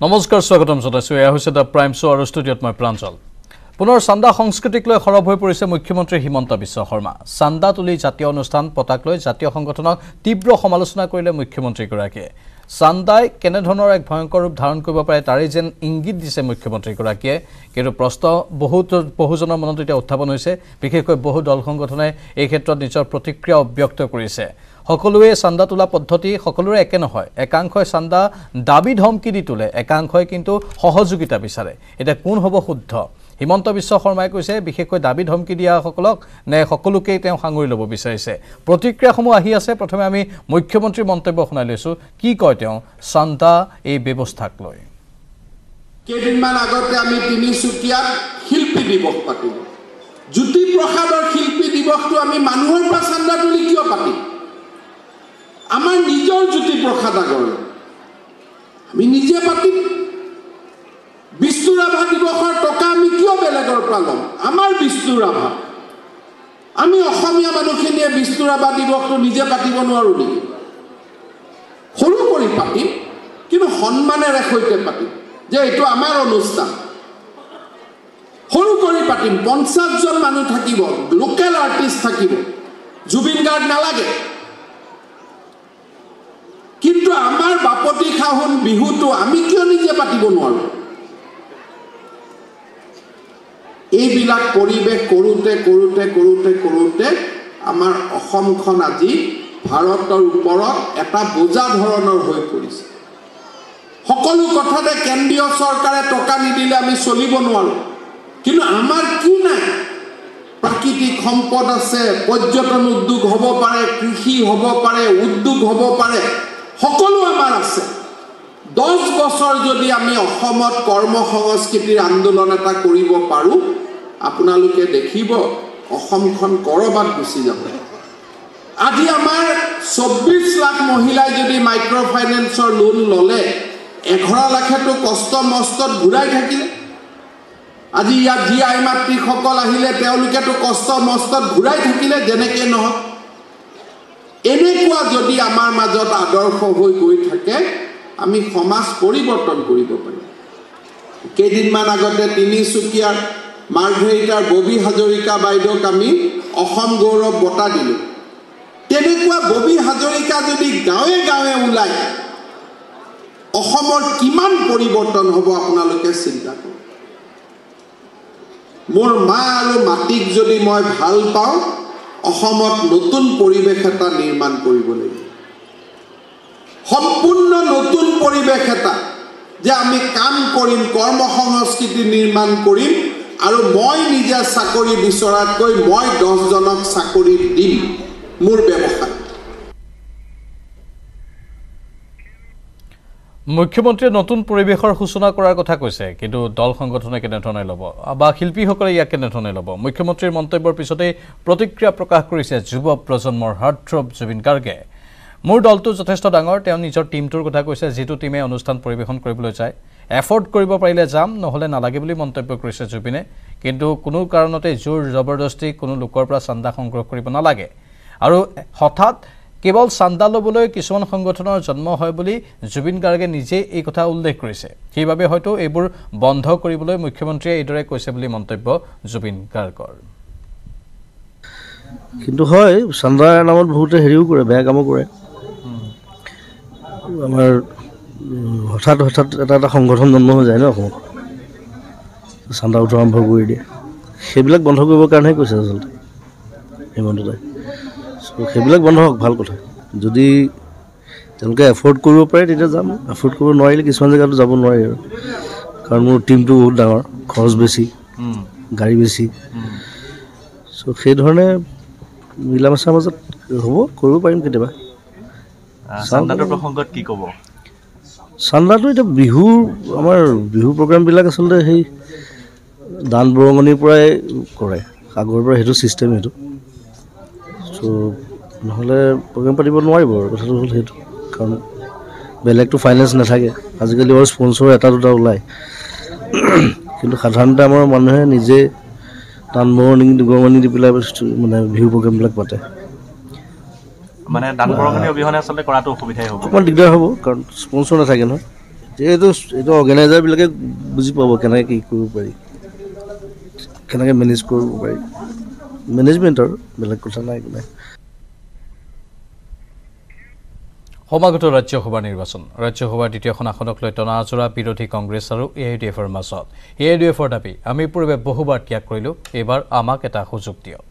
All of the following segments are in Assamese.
নমস্কাৰ স্বাগতম জনাইছোঁ। এয়া হৈছে দ্য প্ৰাইম শ্ব' আৰু ষ্টুডিঅ'ত মই প্ৰাঞ্জল পুনৰ চান্দা সংস্কৃতিক লৈ সৰব হৈ পৰিছে মুখ্যমন্ত্ৰী হিমন্ত বিশ্ব শৰ্মা। চান্দা তুলি জাতীয় অনুষ্ঠান পতাক লৈ জাতীয় সংগঠনক তীব্ৰ সমালোচনা কৰিলে মুখ্যমন্ত্ৰীগৰাকীয়ে। চান্দাই কেনেধৰণৰ এক ভয়ংকৰ ৰূপ ধাৰণ কৰিব পাৰে তাৰেই যেন ইংগিত দিছে মুখ্যমন্ত্ৰীগৰাকীয়ে। কিন্তু প্ৰশ্ন বহুত বহুজনৰ মনত এতিয়া উত্থাপন হৈছে। বিশেষকৈ বহু দল সংগঠনে এই ক্ষেত্ৰত নিজৰ প্ৰতিক্ৰিয়া অব্যক্ত কৰিছে। সকলোৱে চান্দা তোলা পদ্ধতি সকলোৰে একে নহয়। একাংশই চান্দা দাবী ধমকি দি তোলে একাংশই কিন্তু সহযোগিতা বিচাৰে। এতিয়া কোন হ'ব শুদ্ধ? হিমন্ত বিশ্ব শৰ্মাই কৈছে বিশেষকৈ দাবী ধমকি দিয়াসকলক নে সকলোকেই তেওঁ সাঙুৰি ল'ব বিচাৰিছে? প্ৰতিক্ৰিয়াসমূহ আহি আছে প্ৰথমে আমি মুখ্যমন্ত্ৰীৰ মন্তব্য শুনাই লৈছোঁ। কি কয় তেওঁ? চান্দা এই ব্যৱস্থাক লৈ। কেইদিনমান আগতে আমি তিনিচুকীয়াত শিল্পী দিৱস পাতিলোঁ। জ্যোতিপ্ৰসাদৰ শিল্পী দিৱসটো আমি মানুহৰ পৰা চান্দা তুলি কিয় পাতিম? আমাৰ নিজৰ জ্যোতিপ্ৰসাদ আগৰ আমি নিজে পাতিম। বিষ্ণু ৰাভা দিৱসৰ টকা আমি কিয় বেলেগৰ পৰা ল'ম? আমাৰ বিষ্ণু ৰাভা। আমি অসমীয়া মানুহখিনিয়ে বিষ্ণু ৰাভা দিৱসটো নিজে পাতিব নোৱাৰোঁ নেকি? সৰু কৰি পাতিম কিন্তু সন্মানেৰে সৈতে পাতিম যে এইটো আমাৰ অনুষ্ঠান। সৰু কৰি পাতিম পঞ্চাছজন মানুহ থাকিব লোকেল আৰ্টিষ্ট থাকিব। জুবিন গাৰ্গ নালাগে। কিন্তু আমাৰ বাপতি সাহোন বিহুটো আমি কিয় নিজে পাতিব নোৱাৰোঁ? এইবিলাক পৰিৱেশ কৰোঁতে কৰোঁতে কৰোঁতে কৰোঁতে আমাৰ অসমখন আজি ভাৰতৰ ওপৰত এটা বোজা ধৰণৰ হৈ পৰিছে। সকলো কথাতে কেন্দ্ৰীয় চৰকাৰে টকা নিদিলে আমি চলিব নোৱাৰোঁ। কিন্তু আমাৰ কি নাই? প্ৰাকৃতিক সম্পদ আছে পৰ্যটন উদ্যোগ হ'ব পাৰে কৃষি হ'ব পাৰে উদ্যোগ হ'ব পাৰে। সকলো আমাৰ আছে। দহ বছৰ যদি আমি অসমত কৰ্ম সংস্কৃতিৰ আন্দোলন এটা কৰিব পাৰোঁ আপোনালোকে দেখিব অসমখন ক'ৰবাত গুচি যাব। আজি আমাৰ চৌব্বিছ লাখ মহিলাই যদি মাইক্ৰ' ফাইনেন্সৰ লোন ল'লে এঘাৰ লাখেতো কষ্ট মষ্টত ঘূৰাই থাকিলে। আজি ইয়াত যি আই মাতৃসকল আহিলে তেওঁলোকেতো কষ্ট মষ্টত ঘূৰাই থাকিলে যেনেকৈ নহওক। এনেকুৱা যদি আমাৰ মাজত আদৰ্শ হৈ গৈ থাকে আমি সমাজ পৰিৱৰ্তন কৰিব পাৰিম কেইদিনমান আগতে তিনিচুকীয়াৰ মাৰ্ঘেৰিটাৰ ববী হাজৰিকা বাইদেউক আমি অসম গৌৰৱ বঁটা দিলোঁ। তেনেকুৱা ববী হাজৰিকা যদি গাঁৱে গাঁৱে ওলায় অসমৰ কিমান পৰিৱৰ্তন হ'ব আপোনালোকে চিন্তা কৰক। মোৰ মা আৰু মাটিক যদি মই ভাল পাওঁ অসমত নতুন পৰিৱেশ এটা নিৰ্মাণ কৰিব লাগিব। সম্পূৰ্ণ নতুন পৰিৱেশ এটা যে আমি কাম কৰিম কৰ্ম সংস্কৃতি নিৰ্মাণ কৰিম আৰু মই নিজে চাকৰি বিচৰাতকৈ মই দহজনক চাকৰি দিম মোৰ ব্যৱসায়। মুখ্যমন্ত্ৰীয়ে নতুন পৰিৱেশৰ সূচনা কৰাৰ কথা কৈছে কিন্তু দল সংগঠনে কেনেধৰণে ল'ব? বা শিল্পীসকলে ইয়াক কেনেধৰণে ল'ব? মুখ্যমন্ত্ৰীৰ মন্তব্যৰ পিছতেই প্ৰতিক্ৰিয়া প্ৰকাশ কৰিছে যুৱ প্ৰজন্মৰ হাৰ্টথ্ৰব জুবিন গাৰ্গে। মোৰ দলটো যথেষ্ট ডাঙৰ তেওঁ নিজৰ টীমটোৰ কথা কৈছে যিটো টীমে অনুষ্ঠান পৰিৱেশন কৰিবলৈ যায় এফৰ্ড কৰিব পাৰিলে যাম নহ'লে নালাগে বুলি মন্তব্য কৰিছে জুবিনে কিন্তু কোনো কাৰণতে জোৰ জবৰদস্তি কোনো লোকৰ পৰা চান্দা সংগ্ৰহ কৰিব নালাগে। আৰু হঠাৎ কেৱল চান্দা ল'বলৈ কিছুমান সংগঠনৰ জন্ম হয় বুলি জুবিন গাৰ্গে নিজেই এই কথা উল্লেখ কৰিছে। সেইবাবে হয়তো এইবোৰ বন্ধ কৰিবলৈ মুখ্যমন্ত্ৰীয়ে এইদৰে কৈছে বুলি মন্তব্য জুবিন গাৰ্গৰ। কিন্তু হয় চান্দাৰ নামত বহুতে হেৰিও কৰে বেয়া কামো কৰে। আমাৰ হঠাৎ হঠাৎ এটা এটা সংগঠন জন্ম হৈ যায় ন অসমত। চান্দা উঠোৱা আৰম্ভ কৰি দিয়ে। সেইবিলাক বন্ধ কৰিবৰ কাৰণেহে কৈছে আচলতে। হিমন্ত দাই সেইবিলাক বন্ধ হওক ভাল কথা। যদি তেওঁলোকে এফৰ্ড কৰিব পাৰে তেতিয়া যাম। এফৰ্ড কৰিব নোৱাৰিলে কিছুমান জেগাতো যাব নোৱাৰি আৰু। কাৰণ মোৰ টীমটো বহুত ডাঙৰ খৰচ বেছি গাড়ী বেছি। চ' সেইধৰণে মিলা মেচাৰ মাজত হ'ব কৰিব পাৰিম কেতিয়াবা। প্ৰসংগত কি ক'ব? চান্দাটো এতিয়া বিহুৰ আমাৰ বিহু প্ৰগ্ৰামবিলাক আচলতে সেই দান বৰঙণিৰ পৰাই কৰে। আগৰ পৰা সেইটো ছিষ্টেম সেইটো। চ' নহ'লে প্ৰগ্ৰেম পাতিব নোৱাৰিব আৰু কথাটো হ'ল সেইটো। কাৰণ বেলেগটো ফাইনেন্স নাথাকে। আজিকালি বাৰু স্পনচৰ এটা দুটা ওলায়। কিন্তু সাধাৰণতে আমাৰ মানুহে নিজে দান বৰঙণি বৰঙণি দি পেলাই মানে বিহু প্ৰগ্ৰেমবিলাক পাতে। মানে দান বৰঙণি অবিহনে আচলতে কৰাটো অসুবিধাই হ'ব। অকণমান দিগদাৰ হ'ব কাৰণ স্পনচৰ নাথাকে নহয়। এইটো এইটো অৰ্গেনাইজাৰবিলাকে বুজি পাব কেনেকৈ কি কৰিব পাৰি কেনেকৈ মেনেজ কৰিব পাৰি। মেনেজমেণ্ট আৰু বেলেগ কথা নাই নাই। সমাগত ৰাজ্যসভা নিৰ্বাচন। ৰাজ্যসভাৰ দ্বিতীয়খন আসনক লৈ টনা আজোৰা বিৰোধী কংগ্ৰেছ আৰু এ আই ডি এফৰ মাজত। এ আই ডি এফৰ দাবী আমি পূৰ্বে বহুবাৰ ত্যাগ কৰিলোঁ এইবাৰ আমাক এটা সুযোগ দিয়ক।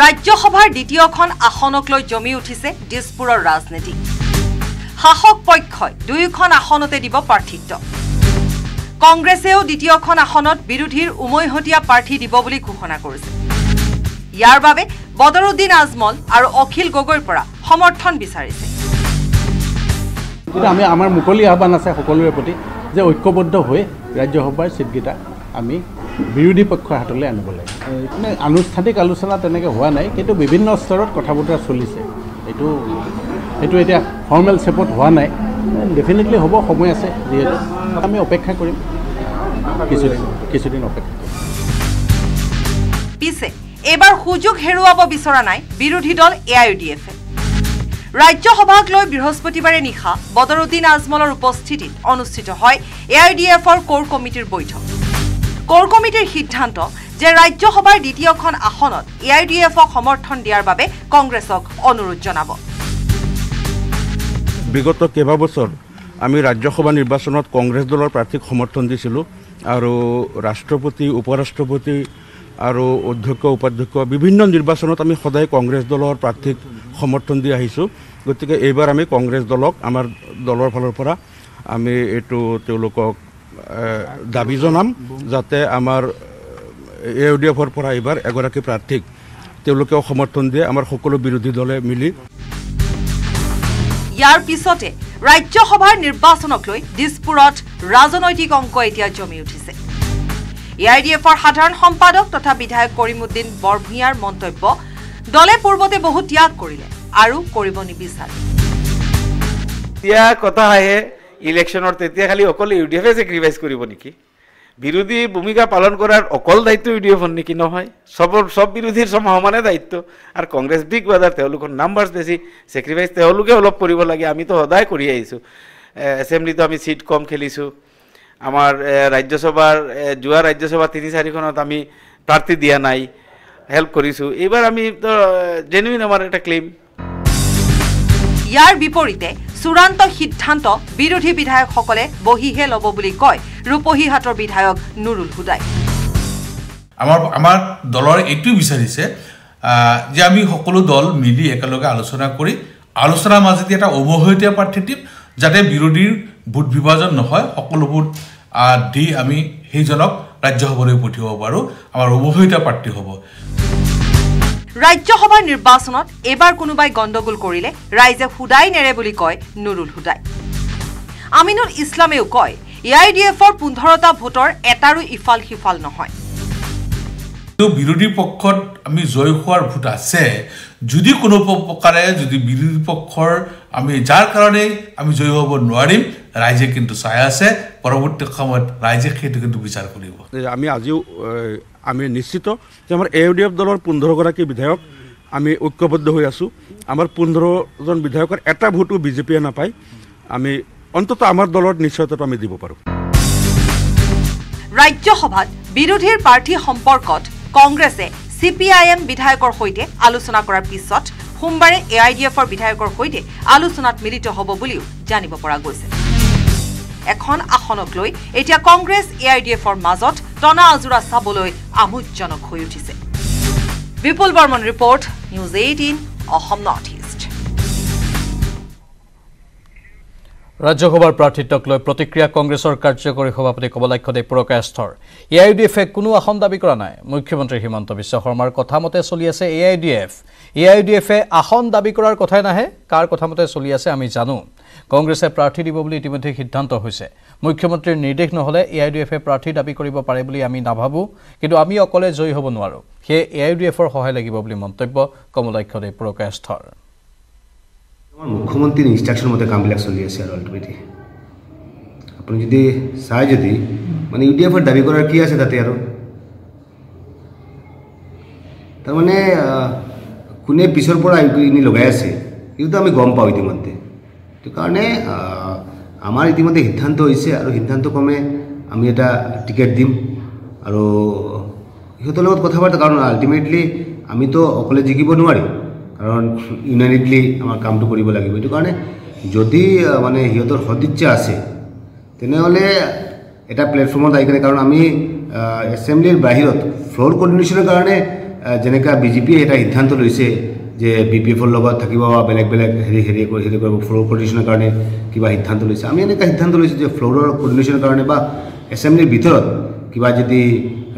ৰাজ্যসভাৰ দ্বিতীয়খন আসনক লৈ জমি উঠিছে দিছপুৰৰ ৰাজনীতি। শাসক পক্ষই দুয়োখন আসনতে দিব প্ৰাৰ্থিত্ব। কংগ্ৰেছেও দ্বিতীয়খন আসনত বিৰোধীৰ উমৈহতীয়া প্ৰাৰ্থী দিব বুলি ঘোষণা কৰিছে। ইয়াৰ বাবে বদৰুদ্দিন আজমল আৰু অখিল গগৈৰ পৰা সমৰ্থন বিচাৰিছে। আমি আমাৰ মুকলি আহ্বান আছে সকলোৰে প্ৰতি যে ঐক্যবদ্ধ হৈ ৰাজ্যসভাৰ ছিটকেইটা আমি বিৰোধী পক্ষৰ হাতলৈ আনিব লাগে। মানে আনুষ্ঠানিক আলোচনা তেনেকৈ হোৱা নাই কিন্তু বিভিন্ন স্তৰত কথা বতৰা চলিছে। এইটো সেইটো এতিয়া ফৰ্মেল চেপত হোৱা নাই। ডেফিনেটলি হ'ব সময় আছে যিহেতু আমি অপেক্ষা কৰিম। কিছুদিন কিছুদিন অপেক্ষা কৰিম। পিছে এইবাৰ সুযোগ হেৰুৱাব বিচৰা নাই বিৰোধী দল এ আই ডি এফে ৰাজ্যসভাক লৈ বৃহস্পতিবাৰে নিশা বদৰুদ্দিন আজমলৰ উপস্থিতিত অনুষ্ঠিত হয় এ আই ডি এফৰ কোৰ কমিটিৰ বৈঠক। কোৰ কমিটিৰ সিদ্ধান্ত যে ৰাজ্যসভাৰ দ্বিতীয়খন আসনত এ আই ডি এফক সমৰ্থন দিয়াৰ বাবে কংগ্ৰেছক অনুৰোধ জনাব। বিগত কেইবাবছৰ আমি ৰাজ্যসভা নিৰ্বাচনত কংগ্ৰেছ দলৰ প্ৰাৰ্থীক সমৰ্থন দিছিলোঁ আৰু ৰাষ্ট্ৰপতি উপ ৰাষ্ট্ৰপতি আৰু অধ্যক্ষ উপাধ্যক্ষ বিভিন্ন নিৰ্বাচনত আমি সদায় কংগ্ৰেছ দলৰ প্ৰাৰ্থীক সমৰ্থন দি আহিছোঁ। গতিকে এইবাৰ আমি কংগ্ৰেছ দলক আমাৰ দলৰ ফালৰ পৰা আমি এইটো তেওঁলোকক দাবী জনাম যাতে আমাৰ এ ডি এফৰ পৰা এইবাৰ এগৰাকী প্ৰাৰ্থীক তেওঁলোকেও সমৰ্থন দিয়ে আমাৰ সকলো বিৰোধী দলে মিলি। ইয়াৰ পিছতে ৰাজ্যসভাৰ নিৰ্বাচনক লৈ দিছপুৰত ৰাজনৈতিক অংক এতিয়া জমি উঠিছে। এ আই ডি এফৰ সাধাৰণ সম্পাদক তথা বিধায়ক কৰিমুদ্দিন বৰভূঞাৰ মন্তব্য দলে পূৰ্বতে বহু ত্যাগ কৰিলে আৰু কৰিব নিবিচাৰে। এতিয়া কথা আহে ইলেকশ্যনৰ তেতিয়া খালি অকল ইউ ডি এফে চেক্ৰিফাইচ কৰিব নেকি? বিৰোধী ভূমিকা পালন কৰাৰ অকল দায়িত্ব ইউ ডি এফৰ নেকি? নহয় চবৰ চব বিৰোধীৰ সম সমানে দায়িত্ব। আৰু কংগ্ৰেছ বিগ বাজাৰ তেওঁলোকৰ নাম্বাৰ্ছ বেছি চেক্ৰিফাইচ তেওঁলোকে অলপ কৰিব লাগে আমিতো সদায় কৰি আহিছোঁ। এছেম্বলিতো আমি চিট কম খেলিছোঁ। আমাৰ ৰাজ্যসভাৰ যোৱা ৰাজ্যসভা তিনি চাৰিখনত আমি প্ৰাৰ্থী দিয়া নাই হেল্প কৰিছোঁ। এইবাৰ আমি জেনুইন আমাৰ এটা ক্লেইম ইয়াৰ বিপৰীতে চূড়ান্ত সিদ্ধান্ত বিৰোধী বিধায়কসকলে বহিহে ল'ব বুলি কয় ৰূপহীহাটৰ বিধায়ক নুৰুল হুদাই। আমাৰ আমাৰ দলৰ এইটোৱে বিচাৰিছে যে আমি সকলো দল মিলি একেলগে আলোচনা কৰি আলোচনাৰ মাজেদি এটা উমৈহতীয়া প্ৰাৰ্থী দিম যাতে বিৰোধীৰ ভোট বিভাজন নহয় সকলোবোৰ দি আমি সেইজনক ৰাজ্যসভালৈ পঠিয়াব পাৰোঁ আমাৰ উমৈহতীয়া প্ৰাৰ্থী হ'ব। ৰাজ্যসভাৰ নিৰ্বাচনত এইবাৰ কোনোবাই গণ্ডগোল কৰিলে ৰাইজে সুদাই নেৰে বুলি কয় নুৰুল হুদাই। আমিনুল ইছলামেও কয় এ আই ডি এফৰ পোন্ধৰটা ভোটৰ এটাৰো ইফাল সিফাল নহয়। বিৰোধী পক্ষত আমি জয় হোৱাৰ ভোট আছে। যদি কোনো প্ৰকাৰে যদি বিৰোধী পক্ষৰ আমি যাৰ কাৰণে আমি জয় হ'ব নোৱাৰিম ৰাইজে কিন্তু চাই আছে। পৰৱৰ্তী সময়ত ৰাইজে সেইটো কিন্তু বিচাৰ কৰিব। আমি আজিও আমি নিশ্চিত যে আমাৰ এ ইউ ডি এফ দলৰ পোন্ধৰগৰাকী বিধায়ক আমি ঐক্যবদ্ধ হৈ আছোঁ। আমাৰ পোন্ধৰজন বিধায়কৰ এটা ভোটো বিজেপিয়ে নাপায়। আমি অন্তত আমাৰ দলৰ নিশ্চয়তাটো আমি দিব পাৰোঁ। ৰাজ্যসভাত বিৰোধীৰ প্ৰাৰ্থী সম্পৰ্কত কংগ্ৰেছে চি পি আই এম বিধায়কৰ সৈতে আলোচনা কৰাৰ পিছত সোমবাৰে এ আই ডি এফৰ বিধায়কৰ সৈতে আলোচনাত মিলিত হ'ব বুলিও জানিব পৰা গৈছে। এখন আসনক লৈ এতিয়া কংগ্ৰেছ এ আই ডি এফৰ মাজত টনা আজোৰা চাবলৈ আমোদজনক হৈ উঠিছে। Bipul Barman report news eighteen Assam north east. ৰাজ্যসভাৰ প্ৰাৰ্থিত্বক লৈ প্ৰতিক্ৰিয়া কংগ্ৰেছৰ কাৰ্যকৰী সভাপতি কমলাক্ষ দেৱ পুৰকায়স্থৰ। এ আই ডি এফে কোনো আসন দাবী কৰা নাই। মুখ্যমন্ত্ৰী হিমন্ত বিশ্ব শৰ্মাৰ কথা মতে চলি আছে A I D F. A I D এফে আসন দাবী কৰাৰ কথাই নাহে কাৰ কথা মতে চলি আছে আমি জানো। কংগ্ৰেছে প্ৰাৰ্থী দিব বুলি ইতিমধ্যে সিদ্ধান্ত হৈছে। মুখ্যমন্ত্ৰীৰ নিৰ্দেশ নহ'লে এ আই ডি এফে প্ৰাৰ্থী দাবী কৰিব পাৰে বুলি আমি নাভাবোঁ কিন্তু আমি অকলে জয়ী হ'ব নোৱাৰোঁ। সেয়ে এ আই ডি এফৰ সহায় লাগিব বুলি মন্তব্য কমলাক্ষ দেৱ পুৰকায়স্থৰ। আমাৰ মুখ্যমন্ত্ৰীৰ ইনষ্ট্ৰাকশ্যন মতে কামবিলাক চলি আছে আৰু আল্টিমেটলি আপুনি যদি চাই যদি মানে ইউ ডি এফৰ দাবী কৰাৰ কি আছে তাতে আৰু? তাৰমানে কোনে পিছৰ পৰা আয়োগখিনি লগাই আছে এইটোতো আমি গম পাওঁ ইতিমধ্যে। সেইটো কাৰণে আমাৰ ইতিমধ্যে সিদ্ধান্ত হৈছে আৰু সিদ্ধান্ত ক্ৰমে আমি এটা টিকেট দিম। আৰু সিহঁতৰ লগত কথা পাতা কাৰণ আল্টিমেটলি আমিতো অকলে জিকিব নোৱাৰিম। কাৰণ ইউনাইটেডলি আমাৰ কামটো কৰিব লাগিব। সেইটো কাৰণে যদি মানে সিহঁতৰ সদিচ্ছা আছে তেনেহ'লে এটা প্লেটফৰ্মত আহি কিনে কাৰণ আমি এছেম্বলিৰ বাহিৰত ফ্ল'ৰ কৰ্ডিনেশ্যনৰ কাৰণে যেনেকৈ বিজেপিয়ে এটা সিদ্ধান্ত লৈছে যে বি পি এফৰ লগত থাকিব বা বেলেগ বেলেগ হেৰি হেৰি কৰি হেৰি কৰিব ফ্ল'ৰ কৰ্ডিনেশ্যনৰ কাৰণে কিবা সিদ্ধান্ত লৈছে। আমি এনেকুৱা সিদ্ধান্ত লৈছোঁ যে ফ্ল'ৰৰ কৰ্ডিনেশ্যনৰ কাৰণে বা এছেম্বলিৰ ভিতৰত কিবা যদি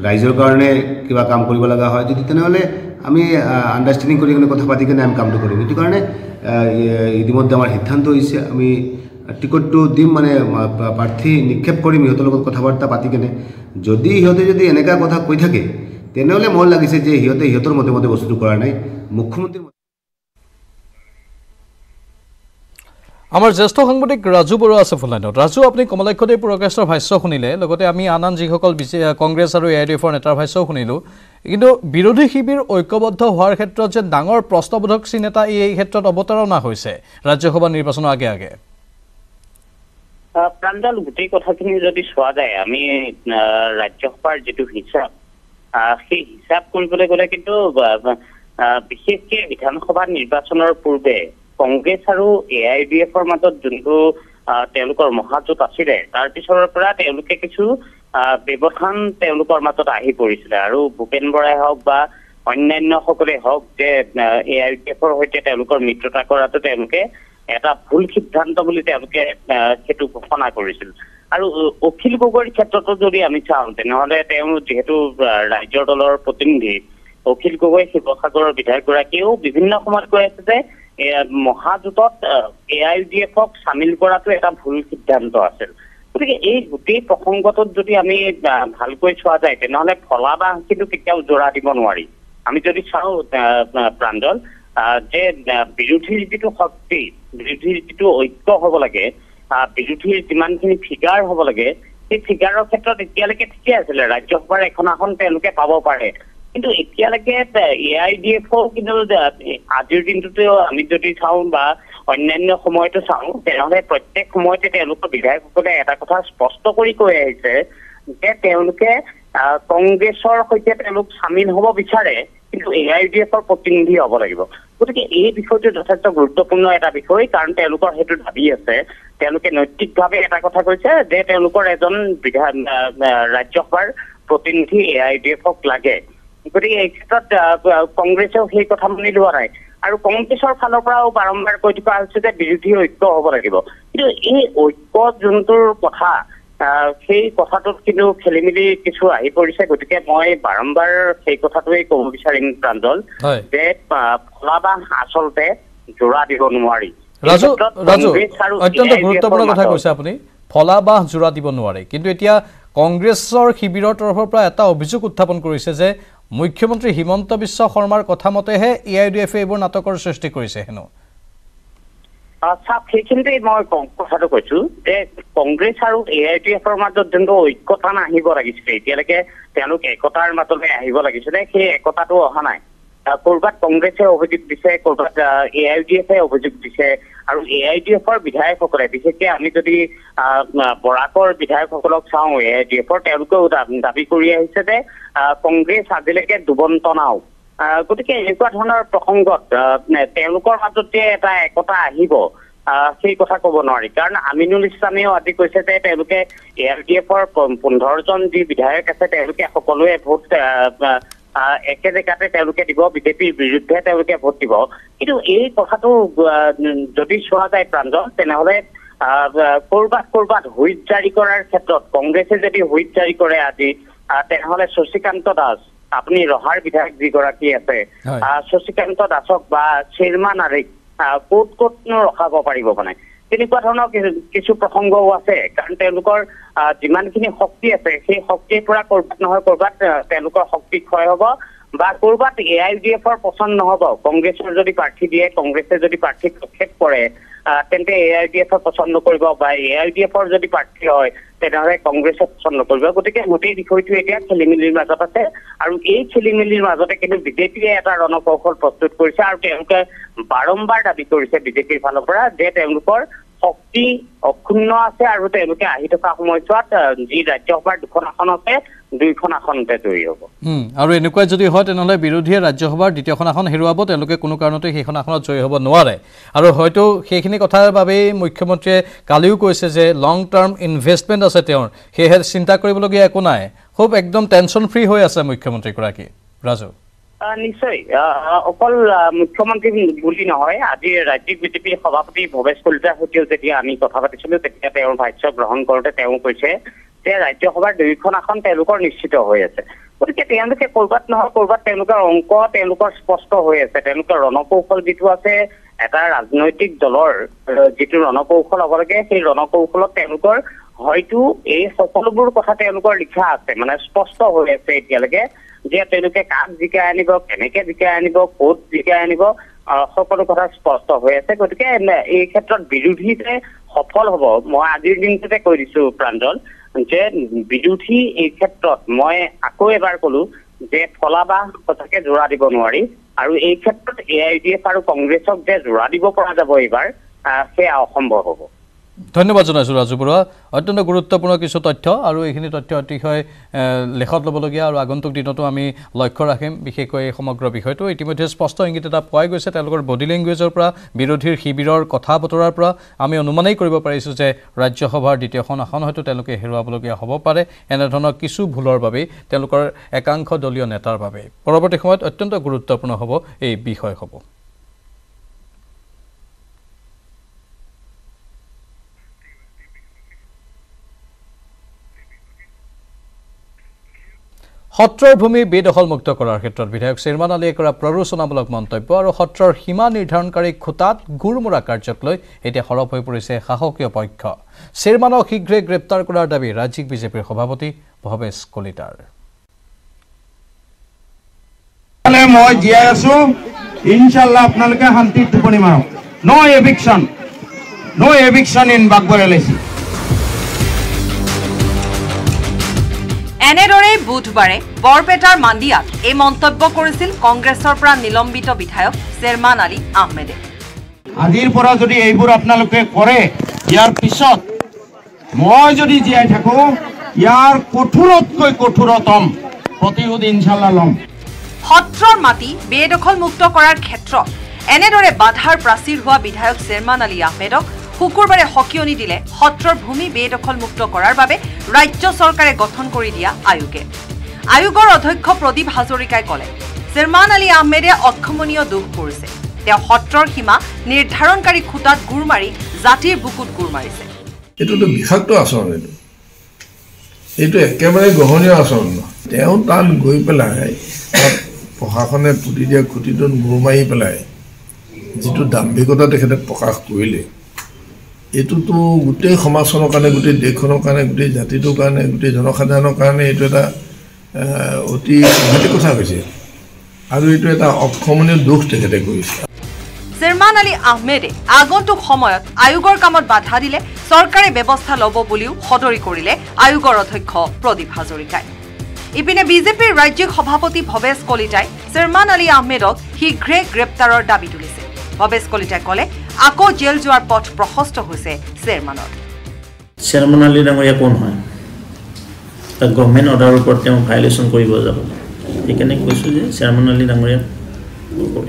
ৰাইজৰ কাৰণে কিবা কাম কৰিব লগা হয় যদি তেনেহ'লে আমি আণ্ডাৰষ্টেণ্ডিং কৰি কিনে কথা পাতি কিনে আমি কামটো কৰিম। সেইটো কাৰণে ইতিমধ্যে আমাৰ সিদ্ধান্ত হৈছে আমি টিকটটো দিম মানে প্ৰাৰ্থী নিক্ষেপ কৰিম সিহঁতৰ লগত কথা বাৰ্তা পাতি কেনে। যদি সিহঁতে যদি এনেকুৱা কথা কৈ থাকে তেনেহ'লে মোৰ লাগিছে যে সিহঁতে সিহঁতৰ মতে মতে বস্তুটো কৰা নাই। মুখ্যমন্ত্ৰীৰ আমাৰ জ্যেষ্ঠ সাংবাদিক ৰাজু বৰুৱা আছে ফোন লাইনত। ৰাজু আপুনি কমলাক্ষদেৱ পুৰকাষ্টৰ ভাষ্য শুনিলে লগতে আমি আন আন যিসকল কংগ্ৰেছ আৰু এ আই ডি এফৰ নেতাৰ ভাষ্যও শুনিলোঁ। কিন্তু বিৰোধী শিবিৰ ঐক্যবদ্ধ হোৱাৰ ক্ষেত্ৰত যে ডাঙৰ প্ৰশ্নবোধক চিন এটা এই ক্ষেত্ৰত অৱতাৰণা হৈছে। ৰাজ্যসভা নিৰ্বাচনৰ আগে আগে। প্ৰাঞ্জল গোটেই কথাখিনি যদি চোৱা যায় আমি ৰাজ্যসভাৰ যিটো হিচাপ সেই হিচাপ কৰিবলৈ গ'লে কিন্তু বিশেষকে বিধানসভা নিৰ্বাচনৰ পূৰ্বে কংগ্ৰেছ আৰু এ আই ডি এফৰ মাজত যোনটো তেওঁলোকৰ মহাজোঁট আছিলে তাৰ পিছৰ পৰা তেওঁলোকে কিছু ব্যৱধান তেওঁলোকৰ মাজত আহি পৰিছিলে। আৰু ভূপেন বৰাই হওক বা অন্যান্যসকলে হওক যে এ আই ডি এফৰ সৈতে তেওঁলোকৰ মিত্ৰতা কৰাটো তেওঁলোকে এটা ভুল সিদ্ধান্ত বুলি তেওঁলোকে সেইটো ঘোষণা কৰিছিল। আৰু অখিল গগৈৰ ক্ষেত্ৰতো যদি আমি চাওঁ তেনেহলে তেওঁ যিহেতু ৰাজ্যৰ দলৰ প্ৰতিনিধি অখিল গগৈ শিৱসাগৰৰ বিধায়কগৰাকীয়েও বিভিন্ন সময়ত কৈ আছে যে মহাজোঁটত এ আই ডি এফক চামিল কৰাটো এটা ভুল সিদ্ধান্ত আছিল। গতিকে এই গোটেই প্ৰসংগটোত যদি আমি ভালকৈ চোৱা যায় তেনেহলে ফলাবাহ কিন্তু কেতিয়াও জোৰা দিব নোৱাৰি। আমি যদি চাওঁ প্ৰাঞ্জল যে বিৰোধীৰ যিটো শক্তি বিৰোধীৰ যিটো ঐক্য হ'ব লাগে বিৰোধীৰ যিমানখিনি ফিগাৰ হ'ব লাগে সেই ফিগাৰৰ ক্ষেত্ৰত এতিয়ালৈকে ঠিকে আছিলে। ৰাজ্যসভাৰ এখন আসন তেওঁলোকে পাব পাৰে। কিন্তু এতিয়ালৈকে এ আই ডি এফও কিন্তু আজিৰ দিনটোতেও আমি যদি চাওঁ বা অন্যান্য সময়তো চাওঁ তেনেহলে প্ৰত্যেক সময়তে তেওঁলোকৰ বিধায়কসকলে এটা কথা স্পষ্ট কৰি কৈ আহিছে যে তেওঁলোকে কংগ্ৰেছৰ সৈতে তেওঁলোক চামিল হ'ব বিচাৰে কিন্তু এ আই ডি এফৰ প্ৰতিনিধি হ'ব লাগিব। গতিকে এই বিষয়টো যথেষ্ট গুৰুত্বপূৰ্ণ এটা বিষয় কাৰণ তেওঁলোকৰ সেইটো দাবী আছে। তেওঁলোকে নৈতিকভাৱে এটা কথা কৈছে যে তেওঁলোকৰ এজন বিধান ৰাজ্যসভাৰ প্ৰতিনিধি এ আই ডি এফক লাগে। গতিকে এই ক্ষেত্ৰত কংগ্ৰেছেও সেই কথা মানি লোৱা নাই। আৰু কংগ্ৰেছৰ ফালৰ পৰাও বাৰম্বাৰ কৈ থকা হৈছে যে বিৰোধী ঐক্য হ'ব লাগিব। কিন্তু এই ঐক্য যোনটোৰ কথা সেই কথাটোত কিন্তু খেলি মেলি কিছু আহি পৰিছে। গতিকে মই বাৰম্বাৰ সেই কথাটোৱেই ক'ব বিচাৰিম প্ৰাঞ্জল যে ফলাবাহ আচলতে জোৰা দিব নোৱাৰি। ৰাজু অত্যন্ত গুৰুত্বপূৰ্ণ কথা কৈছে আপুনি। ফলাবাহ জোৰা দিব নোৱাৰে। কিন্তু এতিয়া কংগ্ৰেছৰ শিবিৰৰ তৰফৰ পৰা এটা অভিযোগ উত্থাপন কৰিছে যে মুখ্যমন্ত্ৰী হিমন্ত বিশ্ব শৰ্মাৰ কথা মতেহে এ আই ডি এফে এইবোৰ নাটকৰ সৃষ্টি কৰিছে হেনো। চাওক সেইখিনিতে মই কথাটো কৈছো যে কংগ্ৰেছ আৰু এ আই টি এফৰ মাজত যোনটো ঐক্যতা আহিব লাগিছিলে এতিয়ালৈকে তেওঁলোক একতাৰ মাজলৈ আহিব লাগিছিলে সেই একতাটো অহা নাই। ক'ৰবাত কংগ্ৰেছে অভিযোগ দিছে ক'ৰবাত এ আই ডি এফে অভিযোগ দিছে আৰু এ আই ডি এফৰ বিধায়কসকলে বিশেষকে আমি যদি বৰাকৰ বিধায়কসকলক চাওঁ এ আই ডি এফৰ তেওঁলোকেও দাবী কৰি আহিছে যে কংগ্ৰেছ আজিলৈকে ডুবন্ত নাও। গতিকে এনেকুৱা ধৰণৰ প্ৰসংগত তেওঁলোকৰ মাজত এটা একতা আহিব আহ, সেই কথা ক'ব নোৱাৰি। কাৰণ আমিনুল ইছলামেও আজি কৈছে যে তেওঁলোকে এ আৰ ডি এফৰ পোন্ধৰজন যি বিধায়ক আছে তেওঁলোকে সকলোৱে ভোট একে জেগাতে তেওঁলোকে দিব বিজেপিৰ বিৰুদ্ধে তেওঁলোকে ভোট দিব। কিন্তু এই কথাটো যদি চোৱা যায় প্ৰাঞ্জল তেনেহলে ক'ৰবাত ক'ৰবাত হুইপ জাৰি কৰাৰ ক্ষেত্ৰত কংগ্ৰেছে যদি হুইপ জাৰি কৰে আজি তেনেহলে শশীকান্ত দাস আপুনি ৰহাৰ বিধায়ক যিগৰাকী আছে শশীকান্ত দাসক বা শ্বেৰমা নাৰীক ক'ত ক'তনো ৰখাব পাৰিব মানে? তেনেকুৱা ধৰণৰ কিছু- প্ৰসংগও আছে। কাৰণ তেওঁলোকৰ যিমানখিনি শক্তি আছে সেই শক্তিৰ পৰা ক'ৰবাত নহয় ক'ৰবাত তেওঁলোকৰ শক্তি ক্ষয় হ'ব বা ক'ৰবাত এ আই ডি এফৰ পচন্দ নহ'ব। কংগ্ৰেছৰ যদি প্ৰাৰ্থী দিয়ে কংগ্ৰেছে যদি প্ৰাৰ্থী প্ৰক্ষেপ কৰে তেন্তে এ আই ডি এফৰ পচন্দ নকৰিব বা এ আই ডি এফৰ যদি প্ৰাৰ্থী হয় তেনেহ'লে কংগ্ৰেছে পচন্দ নকৰিব। গতিকে গোটেই বিষয়টো এতিয়া খেলি মেলিৰ মাজত আছে আৰু এই খেলি মেলিৰ মাজতে কিন্তু বিজেপিয়ে এটা ৰণকৌশল প্ৰস্তুত কৰিছে আৰু তেওঁলোকে বাৰম্বাৰ দাবী কৰিছে বিজেপিৰ ফালৰ পৰা যে তেওঁলোকৰ শক্তি অক্ষুণ্ণ আছে আৰু তেওঁলোকে আহি থকা সময়ছোৱাত যি ৰাজ্যসভাৰ দুখন আসন আছে দুইখন আসনতে জয়ী হ'ব। আৰু এনেকুৱাই যদি হয় তেনেহ'লে বিৰোধীয়ে ৰাজ্যসভাৰ দ্বিতীয়খন আসন হেৰুৱাব তেওঁলোকে কোনো কাৰণতে সেইখন আসনত জয়ী হ'ব নোৱাৰে। আৰু হয়তো সেইখিনি কথাৰ বাবেই মুখ্যমন্ত্ৰীয়ে কালিও কৈছে যে লং টাৰ্ম ইনভেষ্টমেণ্ট আছে তেওঁৰ সেয়েহে চিন্তা কৰিবলগীয়া একো নাই। খুব একদম টেনশ্যন ফ্ৰী হৈ আছে মুখ্যমন্ত্ৰীগৰাকী। ৰাজু? নিশ্চয়। অকল মুখ্যমন্ত্ৰী বুলি নহয় আজি ৰাজ্যিক বিজেপিৰ সভাপতি ভৱেশ কলিতাৰ সৈতেও যেতিয়া আমি কথা পাতিছিলো তেতিয়া তেওঁৰ ভাষ্য গ্ৰহণ কৰোঁতে তেওঁ কৈছে যে ৰাজ্যসভাৰ দুয়োখন আসন তেওঁলোকৰ নিশ্চিত হৈ আছে। গতিকে তেওঁলোকে ক'ৰবাত নহয় ক'ৰবাত তেওঁলোকৰ অংক তেওঁলোকৰ স্পষ্ট হৈ আছে। তেওঁলোকৰ ৰণকৌশল যিটো আছে এটা ৰাজনৈতিক দলৰ যিটো ৰণকৌশল হ'ব লাগে সেই ৰণকৌশলত তেওঁলোকৰ হয়তো এই সকলোবোৰ কথা তেওঁলোকৰ লিখা আছে মানে স্পষ্ট হৈ আছে এতিয়ালৈকে। যে তেওঁলোকে কাক জিকাই আনিব কেনেকে জিকাই আনিব ক'ত জিকাই আনিব সকলো কথা স্পষ্ট হৈ আছে। গতিকে এই ক্ষেত্ৰত বিৰোধী যে সফল হ'ব। মই আজিৰ দিনটোতে কৈ দিছো প্ৰাঞ্জল যে বিৰোধী এই ক্ষেত্ৰত মই আকৌ এবাৰ কলো যে ফলাবাহ সঁচাকে জোৰা দিব নোৱাৰি। আৰু এই ক্ষেত্ৰত এ আই ডি এফ আৰু কংগ্ৰেছক যে জোৰা দিব পৰা যাব এইবাৰ সেয়া অসম্ভৱ হ'ব। ধন্যবাদ জনাইছোঁ ৰাজু বৰুৱা। অত্যন্ত গুৰুত্বপূৰ্ণ কিছু তথ্য আৰু এইখিনি তথ্য অতিশয় লেখত ল'বলগীয়া আৰু আগন্তুক দিনতো আমি লক্ষ্য ৰাখিম বিশেষকৈ এই সমগ্ৰ বিষয়টো। ইতিমধ্যে স্পষ্ট ইংগিত এটা পোৱাই গৈছে তেওঁলোকৰ বডি লেংগুৱেজৰ পৰা বিৰোধীৰ শিবিৰৰ কথা বতৰাৰ পৰা। আমি অনুমানেই কৰিব পাৰিছোঁ যে ৰাজ্যসভাৰ দ্বিতীয়খন আসন হয়তো তেওঁলোকে হেৰুৱাবলগীয়া হ'ব পাৰে এনেধৰণৰ কিছু ভুলৰ বাবেই তেওঁলোকৰ একাংশ দলীয় নেতাৰ বাবে পৰৱৰ্তী সময়ত অত্যন্ত গুৰুত্বপূৰ্ণ হ'ব এই বিষয় সত্ৰৰ ভূমি বেদখলমুক্ত কৰাৰ ক্ষেত্ৰত বিধায়ক শ্বেৰমান আলীয়ে কৰা প্ৰৰোচনামূলক মন্তব্য আৰু সত্ৰৰ সীমা নিৰ্ধাৰণকাৰী খুটাত গুৰ মৰা কাৰ্যক লৈ এতিয়া সৰব হৈ পৰিছে শাসকীয় পক্ষ। শ্বেৰমানক শীঘ্ৰে গ্ৰেপ্তাৰ কৰাৰ দাবী ৰাজ্যিক বিজেপিৰ সভাপতি ভৱেশ কলিতাৰ। মই জীয়াই আছো ইনশাল্লাহ আপোনালোকে শান্তিত টোপনি মাৰক। No' eviction no' eviction in Baghbar L এনেদৰেই বুধবাৰে বৰপেটাৰ মাণ্ডিয়াত এই মন্তব্য কৰিছিল কংগ্ৰেছৰ পৰা নিলম্বিত বিধায়ক শ্বেৰমান আলী আহমেদে। আজিৰ পৰা যদি এইবোৰ আপোনালোকে কৰে ইয়াৰ পিছত মই যদি জীয়াই থাকো ইয়াৰ কঠোৰতকৈ কঠোৰতম প্ৰতিশোধ ইনশাল্লাহ ল'ম। সত্ৰৰ মাটি বেদখল মুক্ত কৰাৰ ক্ষেত্ৰত এনেদৰে বাধাৰ প্ৰাচীৰ হোৱা বিধায়ক শ্বেৰমান আলী আহমেদক শুকুৰবাৰে সকিয়নি দিলে সত্ৰৰ ভূমি বেদখল মুক্ত কৰাৰ বাবে ৰাজ্য চৰকাৰে গঠন কৰি দিয়া আয়োগে। আয়োগৰ অধ্যক্ষ প্ৰদীপ হাজৰিকাই ক'লে শ্বেৰমান আলী আহমেদে অক্ষমনীয় দোষ কৰিছে। তেওঁ সত্ৰৰ সীমা নিৰ্ধাৰণকাৰী খুটাত গোৰ মাৰি জাতিৰ বুকুত গোৰ মাৰিছে। এইটোতো বিষাক্ত আচৰণ এইটো। এইটো একেবাৰে গ্ৰহণীয় আচৰণ নহয়। তেওঁ তাত গৈ পেলাই তাত প্ৰশাসনে পুতি দিয়া খুঁটিটোত গোৰ মাৰি পেলাই যিটো দাম্ভিকতা তেখেতে প্ৰকাশ কৰিলে এইটোতো গোটেই সমাজখনৰ কাৰণে গোটেই দেশখনৰ কাৰণে গোটেই জাতিটোৰ কাৰণে গোটেই জনসাধাৰণৰ কাৰণে এইটো এটা অতি সাংঘাতিক কথা হৈছে আৰু এইটো এটা অক্ষমনীয় দোষ তেখেতে কৰিছে। শ্বেৰমান আলী আহমেদে আগন্তুক সময়ত আয়োগৰ কামত বাধা দিলে চৰকাৰে ব্যৱস্থা ল'ব বুলিও সদৰি কৰিলে আয়োগৰ অধ্যক্ষ প্ৰদীপ হাজৰিকাই। ইপিনে বিজেপিৰ ৰাজ্যিক সভাপতি ভৱেশ কলিতাই শ্বেৰমান আলী আহমেদক শীঘ্ৰে গ্ৰেপ্তাৰৰ দাবী তুলিছে। ভৱেশ কলিতাই ক'লে আকৌ জেল যোৱাৰ পথ প্ৰশস্ত হৈছে শ্বেৰমানৰ শ্বেৰমান আলী ডাঙৰীয়া কোন হয়? গভমেণ্ট অৰ্ডাৰৰ ওপৰত তেওঁ ভায়লেশ্যন কৰিব যাব। সেইকাৰণে কৈছোঁ যে শ্বেৰমান আলী ডাঙৰীয়াক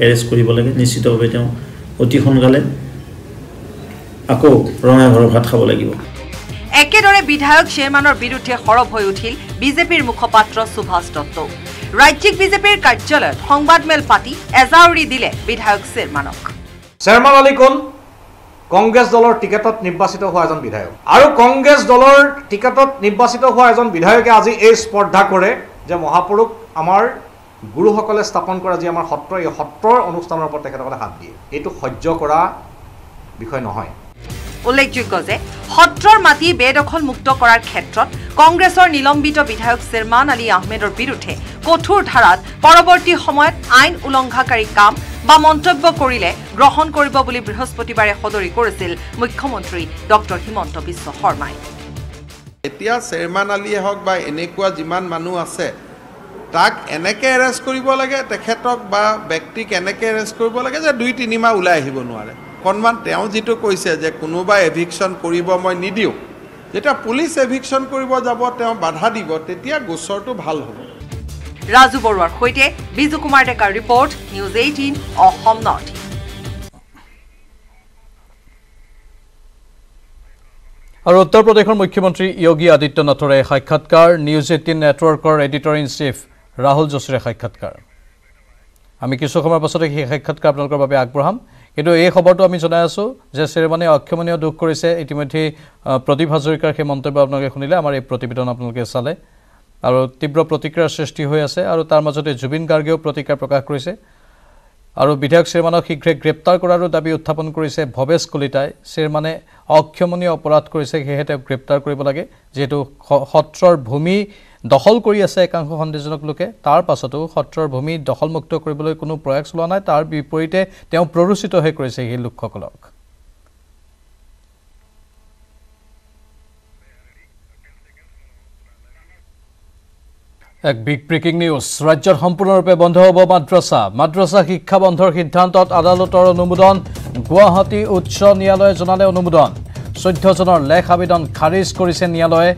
এৰেষ্ট কৰিব লাগে। নিশ্চিতভাৱে তেওঁ অতি সোনকালে আকৌ ৰঙা ঘৰৰ ভাত খাব লাগিব। একেদৰে বিধায়ক শ্বেৰমানৰ বিৰুদ্ধে সৰব হৈ উঠিল বিজেপিৰ মুখপাত্ৰ সুভাষ দত্ত ৰাজ্যিক বিজেপিৰ কাৰ্যালয়ত সংবাদমেল পাতি এজাউৰি দিলে বিধায়ক শ্বেৰমানক শ্বেৰমান আলী কোন? কংগ্ৰেছ দলৰ টিকেটত নিৰ্বাচিত হোৱা এজন বিধায়ক। আৰু কংগ্ৰেছ দলৰ টিকেটত নিৰ্বাচিত হোৱা এজন বিধায়কে আজি এই স্পৰ্ধা কৰে যে মহাপুৰুষ আমাৰ গুৰুসকলে স্থাপন কৰা যি আমাৰ সত্ৰ এই সত্ৰৰ অনুষ্ঠানৰ ওপৰত তেখেতসকলে হাত দিয়ে। এইটো সহ্য কৰা বিষয় নহয়। উল্লেখযোগ্য যে সত্ৰৰ মাটি বেদখল মুক্ত কৰাৰ ক্ষেত্ৰত কংগ্ৰেছৰ নিলম্বিত বিধায়ক শ্বেৰমান আলী আহমেদৰ বিৰুদ্ধে কঠোৰ ধাৰাত পৰৱৰ্তী সময়ত আইন উলংঘাকাৰী কাম বা মন্তব্য কৰিলে গ্ৰহণ কৰিব বুলি বৃহস্পতিবাৰে সদৰি কৰিছিল মুখ্যমন্ত্ৰী ডক্টৰ হিমন্ত বিশ্ব শৰ্মাই। এতিয়া চেয়াৰমান আলীয়ে হওক বা এনেকুৱা যিমান মানুহ আছে তাক এনেকৈ এৰেষ্ট কৰিব লাগে তেখেতক বা ব্যক্তিক এনেকৈ এৰেষ্ট কৰিব লাগে যে দুই তিনিমাহ ওলাই আহিব নোৱাৰে। অকণমান তেওঁ যিটো কৈছে যে কোনোবাই এভিকশ্যন কৰিব মই নিদিওঁ যেতিয়া পুলিচ এভিকশ্যন কৰিব যাব তেওঁ বাধা দিব তেতিয়া গোচৰটো ভাল হ'ব। ৰাজু বৰুৱাৰ সৈতে বিজু কুমাৰ ডেকাৰ report news eighteen Assam north. আৰু উত্তৰ প্ৰদেশৰ মুখ্যমন্ত্ৰী য়োগী আদিত্য নাথৰে সাক্ষাৎকাৰ নিউজ এইটিন নেটৱৰ্কৰ এডিটৰ ইন চিফ ৰাহুল যোশীৰে সাক্ষাৎকাৰ। আমি কিছু সময়ৰ পাছতে সেই সাক্ষাৎকাৰ আপোনালোকৰ বাবে আগবঢ়াম। কিন্তু এই খবৰটো আমি জনাই আছোঁ যে শ্বেৰৱানে অক্ষমনীয় দুখ কৰিছে। ইতিমধ্যে প্ৰদীপ হাজৰিকাৰ সেই মন্তব্য আপোনালোকে শুনিলে। আমাৰ এই প্ৰতিবেদন আপোনালোকে চালে। আৰু তীব্ৰ প্ৰতিক্ৰিয়াৰ সৃষ্টি হৈ আছে আৰু তাৰ মাজতে জুবিন গাৰ্গেও প্ৰতিক্ৰিয়া প্ৰকাশ কৰিছে। আৰু বিধায়ক শ্বেৰমানক শীঘ্ৰে গ্ৰেপ্তাৰ কৰাৰো দাবী উত্থাপন কৰিছে ভৱেশ কলিতাই। শ্বেৰমানে অক্ষমনীয় অপৰাধ কৰিছে সেয়েহে তেওঁক গ্ৰেপ্তাৰ কৰিব লাগে। যিহেতু সত্ৰৰ ভূমি দখল কৰি আছে একাংশ সন্দেহজনক লোকে। তাৰ পাছতো সত্ৰৰ ভূমি দখলমুক্ত কৰিবলৈ কোনো প্ৰয়াস চলোৱা নাই। তাৰ বিপৰীতে তেওঁ প্ৰৰোচিত হৈ কৰিছে সেই লোকসকলক। এক বিগ ব্ৰেকিং নিউজ ৰাজ্যত সম্পূৰ্ণৰূপে বন্ধ হ'ব মাদ্ৰাছা। মাদ্ৰাছা শিক্ষা বন্ধৰ সিদ্ধান্তত আদালতৰ অনুমোদন। গুৱাহাটী উচ্চ ন্যায়ালয়ে জনালে অনুমোদন। চৈধ্যজনৰ লেখ আবেদন খাৰিজ কৰিছে ন্যায়ালয়ে।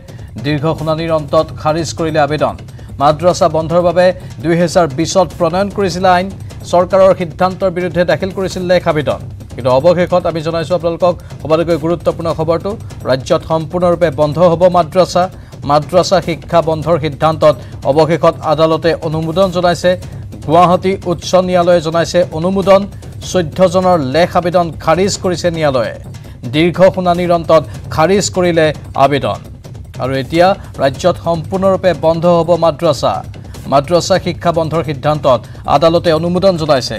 দীৰ্ঘ শুনানিৰ অন্তত খাৰিজ কৰিলে আবেদন। মাদ্ৰাছা বন্ধৰ বাবে দুহেজাৰ বিছত প্ৰণয়ন কৰিছিল আইন। চৰকাৰৰ সিদ্ধান্তৰ বিৰুদ্ধে দাখিল কৰিছিল লেখ আবেদন। কিন্তু অৱশেষত আমি জনাইছোঁ আপোনালোকক সবাতোকৈ গুৰুত্বপূৰ্ণ খবৰটো। ৰাজ্যত সম্পূৰ্ণৰূপে বন্ধ হ'ব মাদ্ৰাছা। মাদ্ৰাছা শিক্ষা বন্ধৰ সিদ্ধান্তত অৱশেষত আদালতে অনুমোদন জনাইছে। গুৱাহাটী উচ্চ ন্যায়ালয়ে জনাইছে অনুমোদন। চৈধ্যজনৰ লেখ আবেদন খাৰিজ কৰিছে ন্যায়ালয়ে। দীৰ্ঘ শুনানিৰ অন্তত খাৰিজ কৰিলে আবেদন। আৰু এতিয়া ৰাজ্যত সম্পূৰ্ণৰূপে বন্ধ হ'ব মাদ্ৰাছা। মাদ্ৰাছা শিক্ষা বন্ধৰ সিদ্ধান্তত আদালতে অনুমোদন জনাইছে।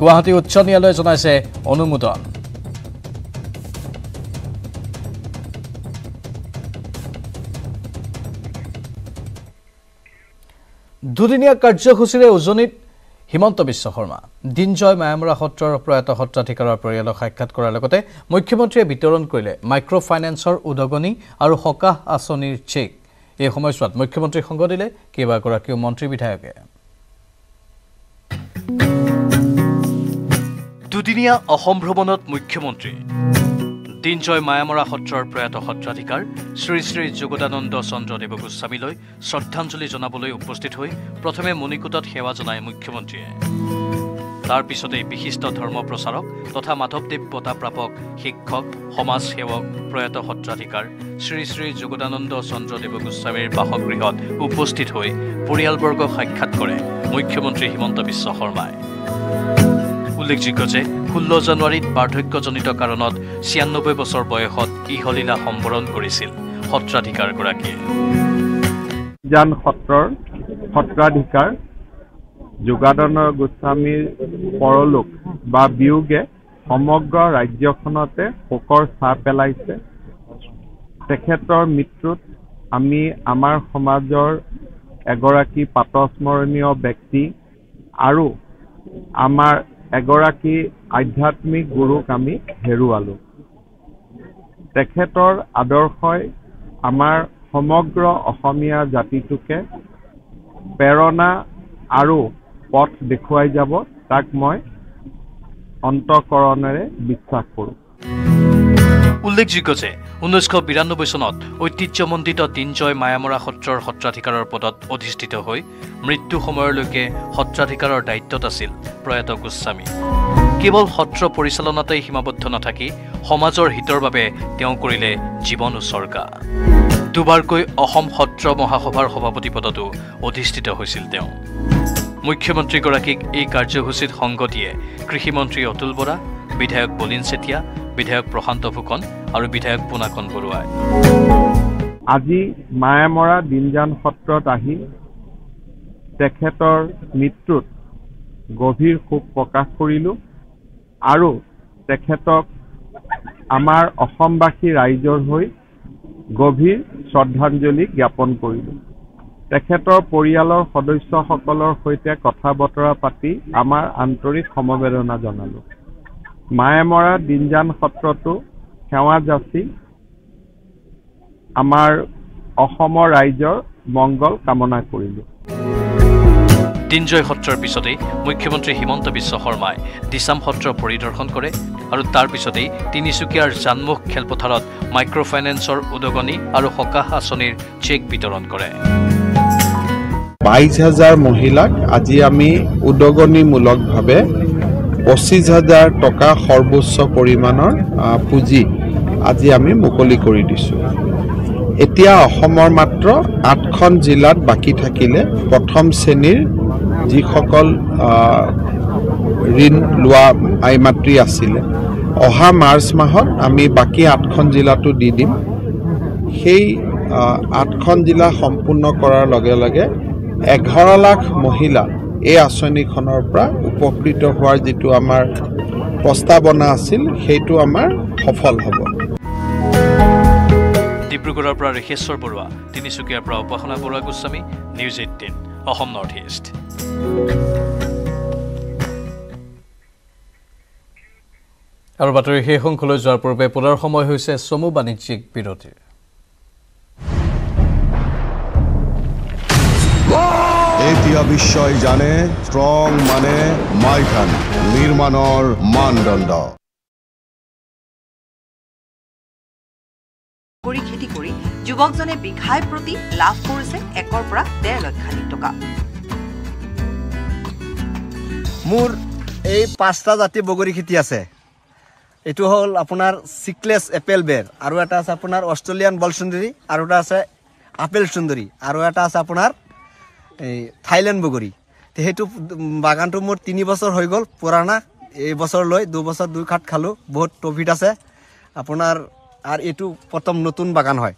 গুৱাহাটী উচ্চ ন্যায়ালয়ে জনাইছে অনুমোদন। দুদিনীয়া কাৰ্যসূচীৰে উজনিত হিমন্ত বিশ্ব শৰ্মা দিনজয় মায়ামৰা সত্ৰৰ প্ৰয়াত সত্ৰাধিকাৰৰ পৰিয়ালক সাক্ষাৎ কৰাৰ লগতে মুখ্যমন্ত্ৰীয়ে বিতৰণ কৰিলে মাইক্ৰ' ফাইনেন্সৰ উদগনি আৰু সকাহ আঁচনিৰ চেক। এই সময়ছোৱাত মুখ্যমন্ত্ৰীক সংগ দিলে কেইবাগৰাকীও মন্ত্ৰী বিধায়কে। দুদিনীয়া অসম ভ্ৰমণত মুখ্যমন্ত্ৰী দিনজয় মায়ামৰা সত্ৰৰ প্ৰয়াত সত্ৰাধিকাৰ শ্ৰী শ্ৰী যোগদানন্দ চন্দ্ৰ দেৱ গোস্বামীলৈ শ্ৰদ্ধাঞ্জলি জনাবলৈ উপস্থিত হৈ প্ৰথমে মণিকূটত সেৱা জনায় মুখ্যমন্ত্ৰীয়ে। তাৰ পিছতেই বিশিষ্ট ধৰ্ম প্ৰচাৰক তথা মাধৱদেৱ বঁটা প্ৰাপক শিক্ষক সমাজ সেৱক প্ৰয়াত সত্ৰাধিকাৰ শ্ৰী শ্ৰী যোগদানন্দ চন্দ্ৰ দেৱ গোস্বামীৰ বাসগৃহত উপস্থিত হৈ পৰিয়ালবৰ্গক সাক্ষাৎ কৰে মুখ্যমন্ত্ৰী হিমন্ত বিশ্ব শৰ্মাই। উল্লেখযোগ্য যে ষোল্ল জানুৱাৰীত বাৰ্ধক্যজনিত কাৰণত ছিয়ান্নব্বৈ বছৰ বয়সত ইহলীলা সম্বৰণ কৰিছিল সত্ৰাধিকাৰগৰাকীয়ে। জান সত্ৰৰ সত্ৰাধিকাৰ যোগাদন গোস্বামীৰ পৰলোক বা বিয়োগে সমগ্ৰ ৰাজ্যখনতে শোকৰ ছাঁ পেলাইছে। তেখেতৰ মৃত্যুত আমি আমাৰ সমাজৰ এগৰাকী পাতস্মৰণীয় ব্যক্তি আৰু আমাৰ এগৰাকী আধ্যাত্মিক গুৰুক আমি হেৰুৱালোঁ। তেখেতৰ আদৰ্শই আমাৰ সমগ্ৰ অসমীয়া জাতিটোকে প্ৰেৰণা আৰু পথ দেখুৱাই যাব তাক মই অন্তঃকৰণেৰে বিশ্বাস কৰোঁ। উল্লেখযোগ্য যে ঊনৈছশ বিৰান্নব্বৈ চনত ঐতিহ্যমণ্ডিত দিনজয় মায়ামৰা সত্ৰৰ সত্ৰাধিকাৰৰ পদত অধিষ্ঠিত হৈ মৃত্যু সময়লৈকে সত্ৰাধিকাৰৰ দায়িত্বত আছিল প্ৰয়াত গোস্বামী। কেৱল সত্ৰ পৰিচালনাতেই সীমাবদ্ধ নাথাকি সমাজৰ হিতৰ বাবে তেওঁ কৰিলে জীৱন উচৰ্গা দুবাৰকৈ অসম সত্ৰ মহাসভাৰ সভাপতি পদতো অধিষ্ঠিত হৈছিল তেওঁ। মুখ্যমন্ত্ৰীগৰাকীক এই কাৰ্যসূচীত সংগ দিয়ে কৃষিমন্ত্ৰী অতুল বৰা বিধায়ক বলিন চেতিয়া বিধায়ক প্ৰশান্ত ফুকন আৰু বিধায়ক পোনাকন বৰুৱাই। আজি মায়ামৰা দিনজান সত্ৰত আহি তেখেতৰ মৃত্যুত গভীৰ শোক প্ৰকাশ কৰিলোঁ আৰু তেখেতক আমাৰ অসমবাসী ৰাইজৰ হৈ গভীৰ শ্ৰদ্ধাঞ্জলি জ্ঞাপন কৰিলোঁ। তেখেতৰ পৰিয়ালৰ সদস্যসকলৰ সৈতে কথা বতৰা পাতি আমাৰ আন্তৰিক সমবেদনা জনালোঁ। মায়েমৰা দিনজান সত্ৰতো সেৱা যাচি আমাৰ অসমৰ ৰাইজৰ মংগল কামনা কৰিলোঁ। দিনজয় সত্ৰৰ পিছতেই মুখ্যমন্ত্ৰী হিমন্ত বিশ্ব শৰ্মাই দিছাম সত্ৰ পৰিদৰ্শন কৰে আৰু তাৰ পিছতেই তিনিচুকীয়াৰ জানমুখ খেলপথাৰত মাইক্ৰ' ফাইনেন্সৰ উদগনি আৰু সকাহ আঁচনিৰ চেক বিতৰণ কৰে। বাইছ হাজাৰ মহিলাক আজি আমি উদগনিমূলকভাৱে পঁচিছ হাজাৰ টকা সৰ্বোচ্চ পৰিমাণৰ পুঁজি আজি আমি মুকলি কৰি দিছোঁ। এতিয়া অসমৰ মাত্ৰ আঠখন জিলাত বাকী থাকিলে প্ৰথম শ্ৰেণীৰ যিসকল ঋণ লোৱা আই মাতৃ আছিলে অহা মাৰ্চ মাহত আমি বাকী আঠখন জিলাতো দি দিম। সেই আঠখন জিলা সম্পূৰ্ণ কৰাৰ লগে লগে এঘাৰ লাখ মহিলা এই আঁচনিখনৰ পৰা উপকৃত হোৱাৰ যিটো আমাৰ প্ৰস্তাৱনা আছিল সেইটো আমাৰ সফল হ'ব। ডিব্ৰুগড়ৰ পৰা ঋষেশ্বৰ বৰুৱা তিনিচুকীয়াৰ পৰা Upasana Barua Goswami news eighteen Assam north east. আৰু বাতৰি শেষ অংশলৈ যোৱাৰ পূৰ্বে পুনৰ সময় হৈছে চমু বাণিজ্যিক বিৰতিৰ। এতিয়া বিশ্বই জানে ষ্ট্ৰং মানে মাইথান নিৰ্মাণৰ মানদণ্ড। কৰি খেতি কৰি যুৱকজনে বিঘাই প্ৰতি লাভ কৰিছে একৰ পৰা ডেৰ লক্ষাধিক টকা। মোৰ এই পাঁচটা জাতি বগৰী খেতি আছে। এইটো হ'ল আপোনাৰ চিকলেছ এপেল বেৰ আৰু এটা আছে আপোনাৰ অষ্ট্ৰেলিয়ান বল সুন্দৰী আৰু এটা আছে আপেল সুন্দৰী আৰু এটা আছে আপোনাৰ এই থাইলেণ্ড বগৰী। তে সেইটো বাগানটো মোৰ তিনি বছৰ হৈ গ'ল পুৰণা এই বছৰ লৈ দুবছৰ দুই খাট খালোঁ বহুত প্ৰফিট আছে। আপোনাৰ আৰু এইটো প্ৰথম নতুন বাগান হয়।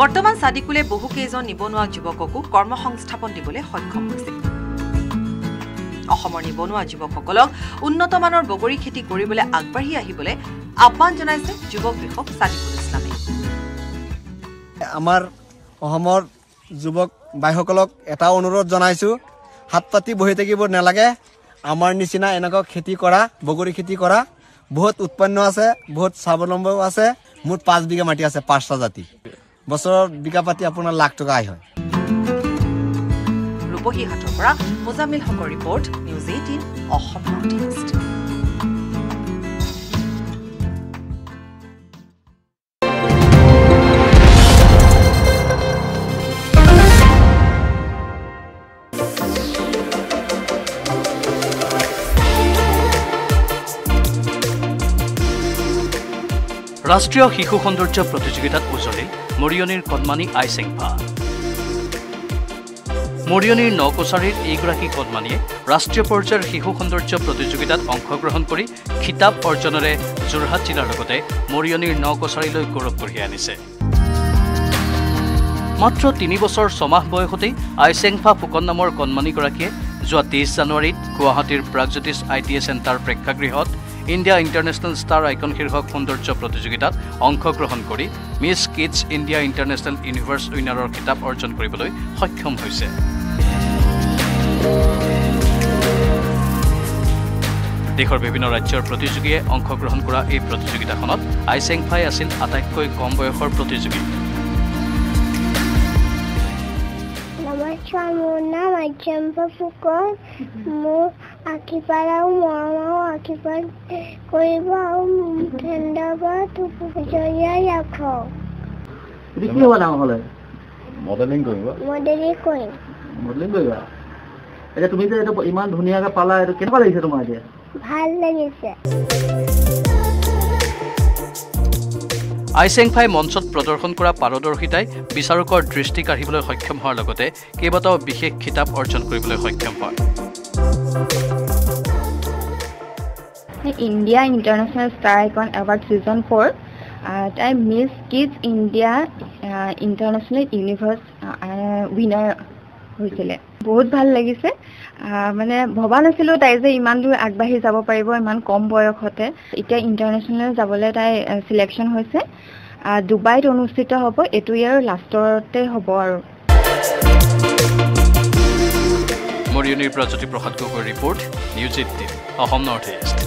বৰ্তমান চাদিকুলে বহু কেইজন নিবনুৱা যুৱককো কৰ্মসংস্থাপন দিবলৈ সক্ষম হৈছে। অসমৰ নিবনুৱা যুৱকসকলক উন্নতমানৰ বগৰী খেতি কৰিবলৈ আগবাঢ়ি আহিবলৈ আহ্বান জনাইছে যুৱক কৃষক চাদিকুল ইছলামে। আমাৰ অসমৰ যুৱক বাইসকলক এটা অনুৰোধ জনাইছোঁ হাত পাতি বহি থাকিব নালাগে। আমাৰ নিচিনা এনেকুৱা খেতি কৰা বগৰী খেতি কৰা বহুত উৎপন্ন আছে বহুত স্বাৱলম্বীও আছে। মোৰ পাঁচ বিঘা মাটি আছে পাঁচটা জাতি। বছৰত বিঘা পাতি আপোনাৰ লাখ টকা আয় হয়। ৰূপহীহাটৰ পৰা মোজামিল হকৰ ৰিপৰ্ট নিউজ এইটিন অসম ৰাষ্ট্ৰীয় শিশু সৌন্দৰ্য প্ৰতিযোগিতাত উজলি মৰিয়নিৰ কদমানী আইচেংফা। মৰিয়নিৰ নকোচাৰীৰ এইগৰাকী কদমানীয়ে ৰাষ্ট্ৰীয় পৰ্যায়ৰ শিশু সৌন্দৰ্য প্ৰতিযোগিতাত অংশগ্ৰহণ কৰি খিতাপ অৰ্জনেৰে যোৰহাট জিলাৰ লগতে মৰিয়নিৰ নকোচাৰীলৈ গৌৰৱ কঢ়িয়াই আনিছে। মাত্ৰ তিনি বছৰ ছমাহ বয়সতেই আইচেংফা ফুকন নামৰ কণমানিগৰাকীয়ে যোৱা তেইছ জানুৱাৰীত গুৱাহাটীৰ Pragjyotish I T A centre প্ৰেক্ষাগৃহত ইণ্ডিয়া ইণ্টাৰনেশ্যনেল ষ্টাৰ আইকন শীৰ্ষক সৌন্দৰ্য প্ৰতিযোগিতাত অংশগ্ৰহণ কৰি miss kids India international universe উইনাৰৰ খিতাপ অৰ্জন কৰিবলৈ সক্ষম হৈছে। দেশৰ বিভিন্ন ৰাজ্যৰ প্ৰতিযোগীয়ে অংশগ্ৰহণ কৰা এই প্ৰতিযোগিতাখনত আইচেংফাই আছিল আটাইতকৈ কম বয়সৰ প্ৰতিযোগী। আৰ্যম্পা ফুকন মোৰ আশীৰ্বাদ আৰু মৰম আৰু আশীৰ্বাদ কৰিব আৰু ধন্যবাদ জৰিয়াই ৰাখক কি হ'ব ডাঙৰ হ'লে মডেলিং কৰিব মডেলিং কৰিম মডেলিং কৰিবা এতিয়া তুমি যে এইটো ইমান ধুনীয়াকৈ পালা এইটো কেনেকুৱা লাগিছে তোমাৰ এতিয়া ভাল লাগিছে আইচেংফাই মঞ্চত প্ৰদৰ্শন কৰা পাৰদৰ্শিতাই বিচাৰকৰ দৃষ্টি কাঢ়িবলৈ সক্ষম হোৱাৰ লগতে কেইবাটাও বিশেষ খিতাপ অৰ্জন কৰিবলৈ সক্ষম হয়। India international star icon award season for তাই miss kids India international universe winner হৈছিলে। বহুত ভাল লাগিছে। মানে ভবা নাছিলোঁ তাই যে ইমান দূৰ আগবাঢ়ি যাব পাৰিব ইমান কম বয়সতে। এতিয়া ইণ্টাৰনেশ্যনেল যাবলৈ তাই চিলেকশ্যন হৈছে। ডুবাইত অনুষ্ঠিত হ'ব এইটো ইয়াৰ লাষ্টতে হ'ব আৰু। মৰিয়নিৰ পৰা জ্যোতিপ্ৰসাদ গগৈৰ report news eighteen Assam north east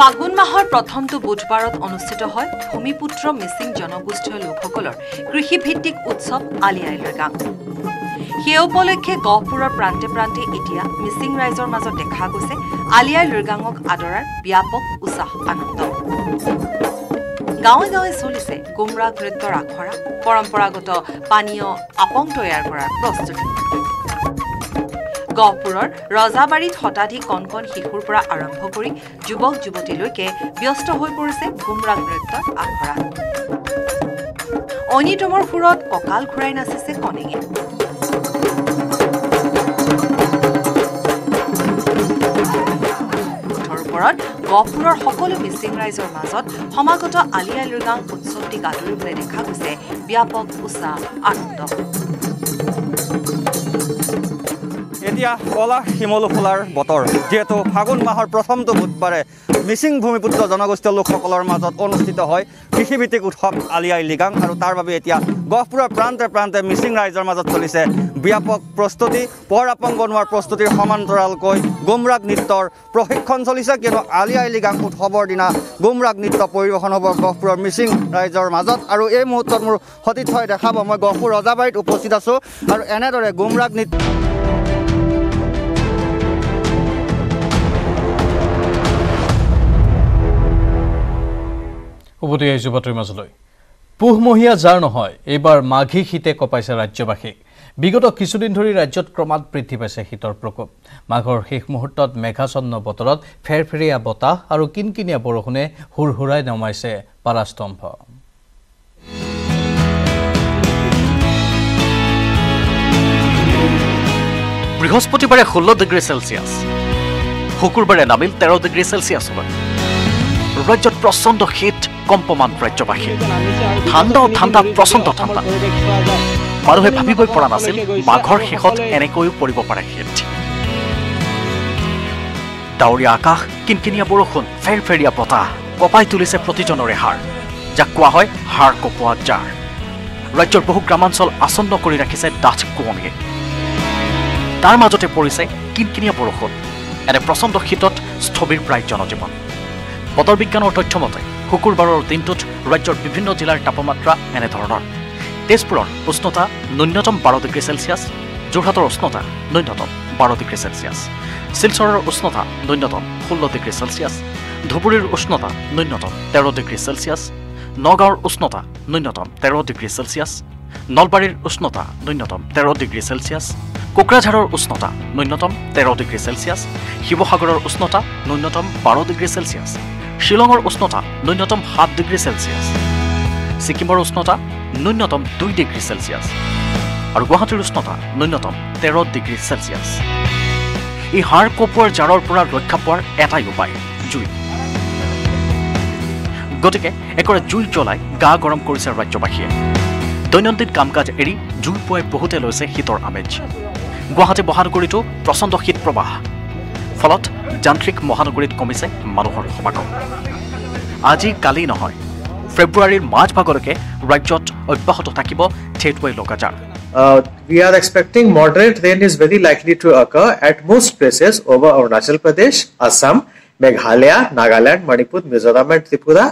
ফাগুন মাহৰ প্ৰথমটো বুধবাৰত অনুষ্ঠিত হয় ভূমিপুত্ৰ মিচিং জনগোষ্ঠীয় লোকসকলৰ কৃষিভিত্তিক উৎসৱ আলি আই লৃগাং সেই উপলক্ষে গহপুৰৰ প্ৰান্তে প্ৰান্তে এতিয়া মিচিং ৰাইজৰ মাজত দেখা গৈছে আলি আই লৃগাঙক আদৰাৰ ব্যাপক উৎসাহ আনন্দ। গাঁৱে গাঁৱে চলিছে গুমৰাগ নৃত্যৰ আখৰা পৰম্পৰাগত পানীয় আপং তৈয়াৰ কৰাৰ প্ৰস্তুতি। গহপুৰৰ ৰজাবাৰীত শতাধিক কণ কণ শিশুৰ পৰা আৰম্ভ কৰি যুৱক যুৱতীলৈকে ব্যস্ত হৈ পৰিছে গুমৰাগ নৃত্যৰ আখৰাত অনিতমৰ সুৰত কঁকাল ঘূৰাই নাচিছে কণেঙে। গহপুৰৰ সকলো মিচিং ৰাইজৰ মাজত সমাগত আলি আই লৃগাং উৎসৱটিক আদৰিবলৈ দেখা গৈছে। ব্যাপক উৎসাহ আনন্দ। এতিয়া কলা শিমলু ফুলাৰ বতৰ। যিহেতু ফাগুন মাহৰ প্ৰথমটো বুধবাৰে মিচিং ভূমিপুত্ৰ জনগোষ্ঠীয় লোকসকলৰ মাজত অনুষ্ঠিত হয় কৃষিভিত্তিক উৎসৱ আলি আই লিগাং আৰু তাৰ বাবে এতিয়া গহপুৰৰ প্ৰান্তে প্ৰান্তে মিচিং ৰাইজৰ মাজত চলিছে ব্যাপক প্ৰস্তুতি। পৰ আপং বনোৱাৰ প্ৰস্তুতিৰ সমান্তৰালকৈ গুমৰাগ নৃত্যৰ প্ৰশিক্ষণ চলিছে কিয়নো আলি আই লিগাং উৎসৱৰ দিনা গুমৰাগ নৃত্য পৰিৱেশন হ'ব গহপুৰৰ মিচিং ৰাইজৰ মাজত। আৰু এই মুহূৰ্তত মোৰ সতীৰ্থই দেখাব মই গহপুৰ ৰজাবাৰীত উপস্থিত আছোঁ আৰু এনেদৰে গুমৰাগ নৃত্য উভতি আহিছোঁ বাতৰিৰ মাজলৈ। পুহমহীয়া যাৰ নহয় এইবাৰ মাঘী শীতে কপাইছে ৰাজ্যবাসীক বিগত কিছুদিন ধৰি ৰাজ্যত ক্ৰমাৎ বৃদ্ধি পাইছে শীতৰ প্ৰকোপ। মাঘৰ শেষ মুহূৰ্তত মেঘাচ্ছন্ন বতৰত ফেৰফেৰীয়া বতাহ আৰু কিনকিনীয়া বৰষুণে হুৰহুৰাই নমাইছে পাৰাস্তম্ভ। বৃহস্পতিবাৰে ষোল্ল ডিগ্ৰী চেলচিয়াছ শুকুৰবাৰে নামিল তেৰ ডিগ্ৰী চেলচিয়াছলৈ ৰাজ্যত প্ৰচণ্ড শীত কম্পমান ৰাজ্যবাসী ঠাণ্ডা ঠাণ্ডা প্ৰচণ্ড ঠাণ্ডা। মানুহে ভাবিবই পৰা নাছিল মাঘৰ শেষত এনেকৈও পৰিব পাৰে শীত। ডাৱৰীয়া আকাশ কিনকিনীয়া বৰষুণ ফেৰফেৰীয়া বতাহ কপাই তুলিছে প্ৰতিজনৰে হাৰ। যাক কোৱা হয় হাৰ কপোৱা জাৰ। ৰাজ্যৰ বহু গ্ৰামাঞ্চল আচন্ন কৰি ৰাখিছে ডাঠ কুঁৱলীয়ে তাৰ মাজতে পৰিছে কিনকিনীয়া বৰষুণ। এনে প্ৰচণ্ড শীতত স্থবিৰ প্ৰায় জনজীৱন। বতৰ বিজ্ঞানৰ তথ্য মতে শুকুৰবাৰৰ দিনটোত ৰাজ্যৰ বিভিন্ন জিলাৰ তাপমাত্ৰা এনেধৰণৰ। তেজপুৰৰ উষ্ণতা ন্যূনতম বাৰ ডিগ্ৰী চেলচিয়াছ যোৰহাটৰ উষ্ণতা ন্যূনতম বাৰ ডিগ্ৰী চেলচিয়াছ শিলচৰৰ উষ্ণতা ন্যূনতম ষোল্ল ডিগ্ৰী চেলচিয়াছ ধুবুৰীৰ উষ্ণতা ন্যূনতম তেৰ ডিগ্ৰী চেলচিয়াছ নগাঁৱৰ উষ্ণতা ন্যূনতম তেৰ ডিগ্ৰী চেলচিয়াছ নলবাৰীৰ উষ্ণতা ন্যূনতম তেৰ ডিগ্ৰী চেলচিয়াছ কোকৰাঝাৰৰ উষ্ণতা ন্যূনতম তেৰ ডিগ্ৰী চেলচিয়াছ শিৱসাগৰৰ উষ্ণতা ন্যূনতম বাৰ ডিগ্ৰী চেলচিয়াছ শ্বিলঙৰ উষ্ণতা ন্যূনতম সাত ডিগ্ৰী চেলচিয়াছ ছিকিমৰ উষ্ণতা ন্যূনতম দুই ডিগ্ৰী চেলচিয়াছ আৰু গুৱাহাটীৰ উষ্ণতা ন্যূনতম তেৰ ডিগ্ৰী চেলচিয়াছ এই হাড় কপোৱাৰ জাৰৰ পৰা ৰক্ষা পোৱাৰ এটাই উপায় জুই। গতিকে একৰে জুই জ্বলাই গা গৰম কৰিছে ৰাজ্যবাসীয়ে। দৈনন্দিন কাম কাজ এৰি জুই পুৱাই বহুতে লৈছে শীতৰ আমেজ। গুৱাহাটী মহানগৰীতো প্ৰচণ্ড শীত প্ৰবাহ ফলত যান্ত্ৰিক মহানগৰীত কমিছে মানুহৰ সমাগম আজি কালি নহয় ফেব্ৰুৱাৰীৰ মাজভাগলৈকে ৰাজ্যত অব্যাহত থাকিব ঠেটুৱাই লগা জাৰ Uh, we are expecting moderate rain is very likely to occur at most places over Arunachal Pradesh, Assam, Meghalaya, Nagaland, Manipur, Mizoram, and Tripura.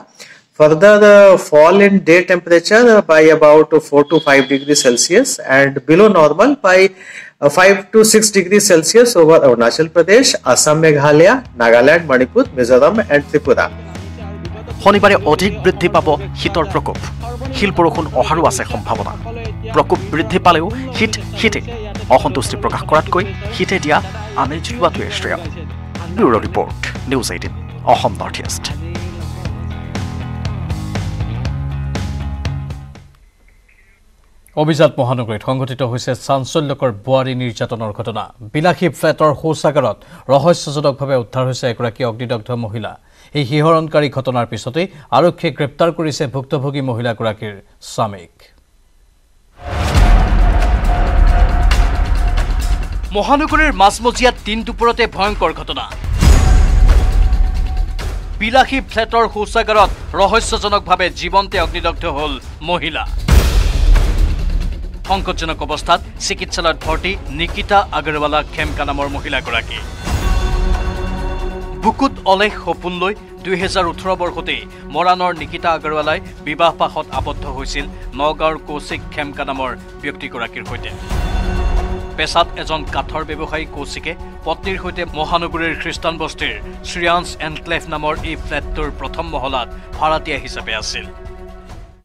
Further, the fall in day temperature uh, by about 4 to 5 degrees Celsius and below normal by uh, 5 to 6 degrees Celsius over Arunachal Pradesh, Assam, Meghalaya, Nagaland, Manipur, Mizoram, and Tripura. শনিবাৰে অধিক বৃদ্ধি পাব শীতৰ প্ৰকোপ। শিল বৰষুণ অহাৰো আছে সম্ভাৱনা। প্ৰকোপ বৃদ্ধি পালেও শীত শীতে অসন্তুষ্টি প্ৰকাশ কৰাতকৈ শীতে দিয়া আমেজ লোৱাটোৱে শ্ৰেয়। Bureau' report news eighteen Assam north east. অভিজাত মহানগৰীত সংঘটিত হৈছে চাঞ্চল্যকৰ বোৱাৰী নিৰ্যাতনৰ ঘটনা। বিলাসী ফ্লেটৰ শৌচাগাৰত ৰহস্যজনকভাৱে উদ্ধাৰ হৈছে এগৰাকী অগ্নিদগ্ধ মহিলা। এই শিহৰণকাৰী ঘটনাৰ পিছতেই আৰক্ষীয়ে গ্ৰেপ্তাৰ কৰিছে ভুক্তভোগী মহিলাগৰাকীৰ স্বামীক। মহানগৰীৰ মাজমজিয়াত দিন দুপৰতে ভয়ংকৰ ঘটনা। বিলাসী ফ্লেটৰ শৌচাগাৰত ৰহস্যজনকভাৱে জীৱন্তে অগ্নিদগ্ধ হ'ল মহিলা। সংকটজনক অৱস্থাত চিকিৎসালয়ত ভৰ্তি নিকিতা আগৰৱালা খেমকা নামৰ মহিলাগৰাকী। বুকুত অলেখ সপোন লৈ দুহেজাৰ ওঠৰ বৰ্ষতেই মৰাণৰ নিকিতা আগৰৱালাই বিবাহ পাশত আবদ্ধ হৈছিল নগাঁৱৰ কৌশিক খেমকা নামৰ ব্যক্তিগৰাকীৰ সৈতে। পেছাত এজন কাঠৰ ব্যৱসায়ী কৌশিকে পত্নীৰ সৈতে মহানগৰীৰ খ্ৰীষ্টান বস্তিৰ শ্ৰিয়ান্স এনক্লেভ নামৰ এই ফ্লেটটোৰ প্ৰথম মহলাত ভাড়াতীয়া হিচাপে আছিল।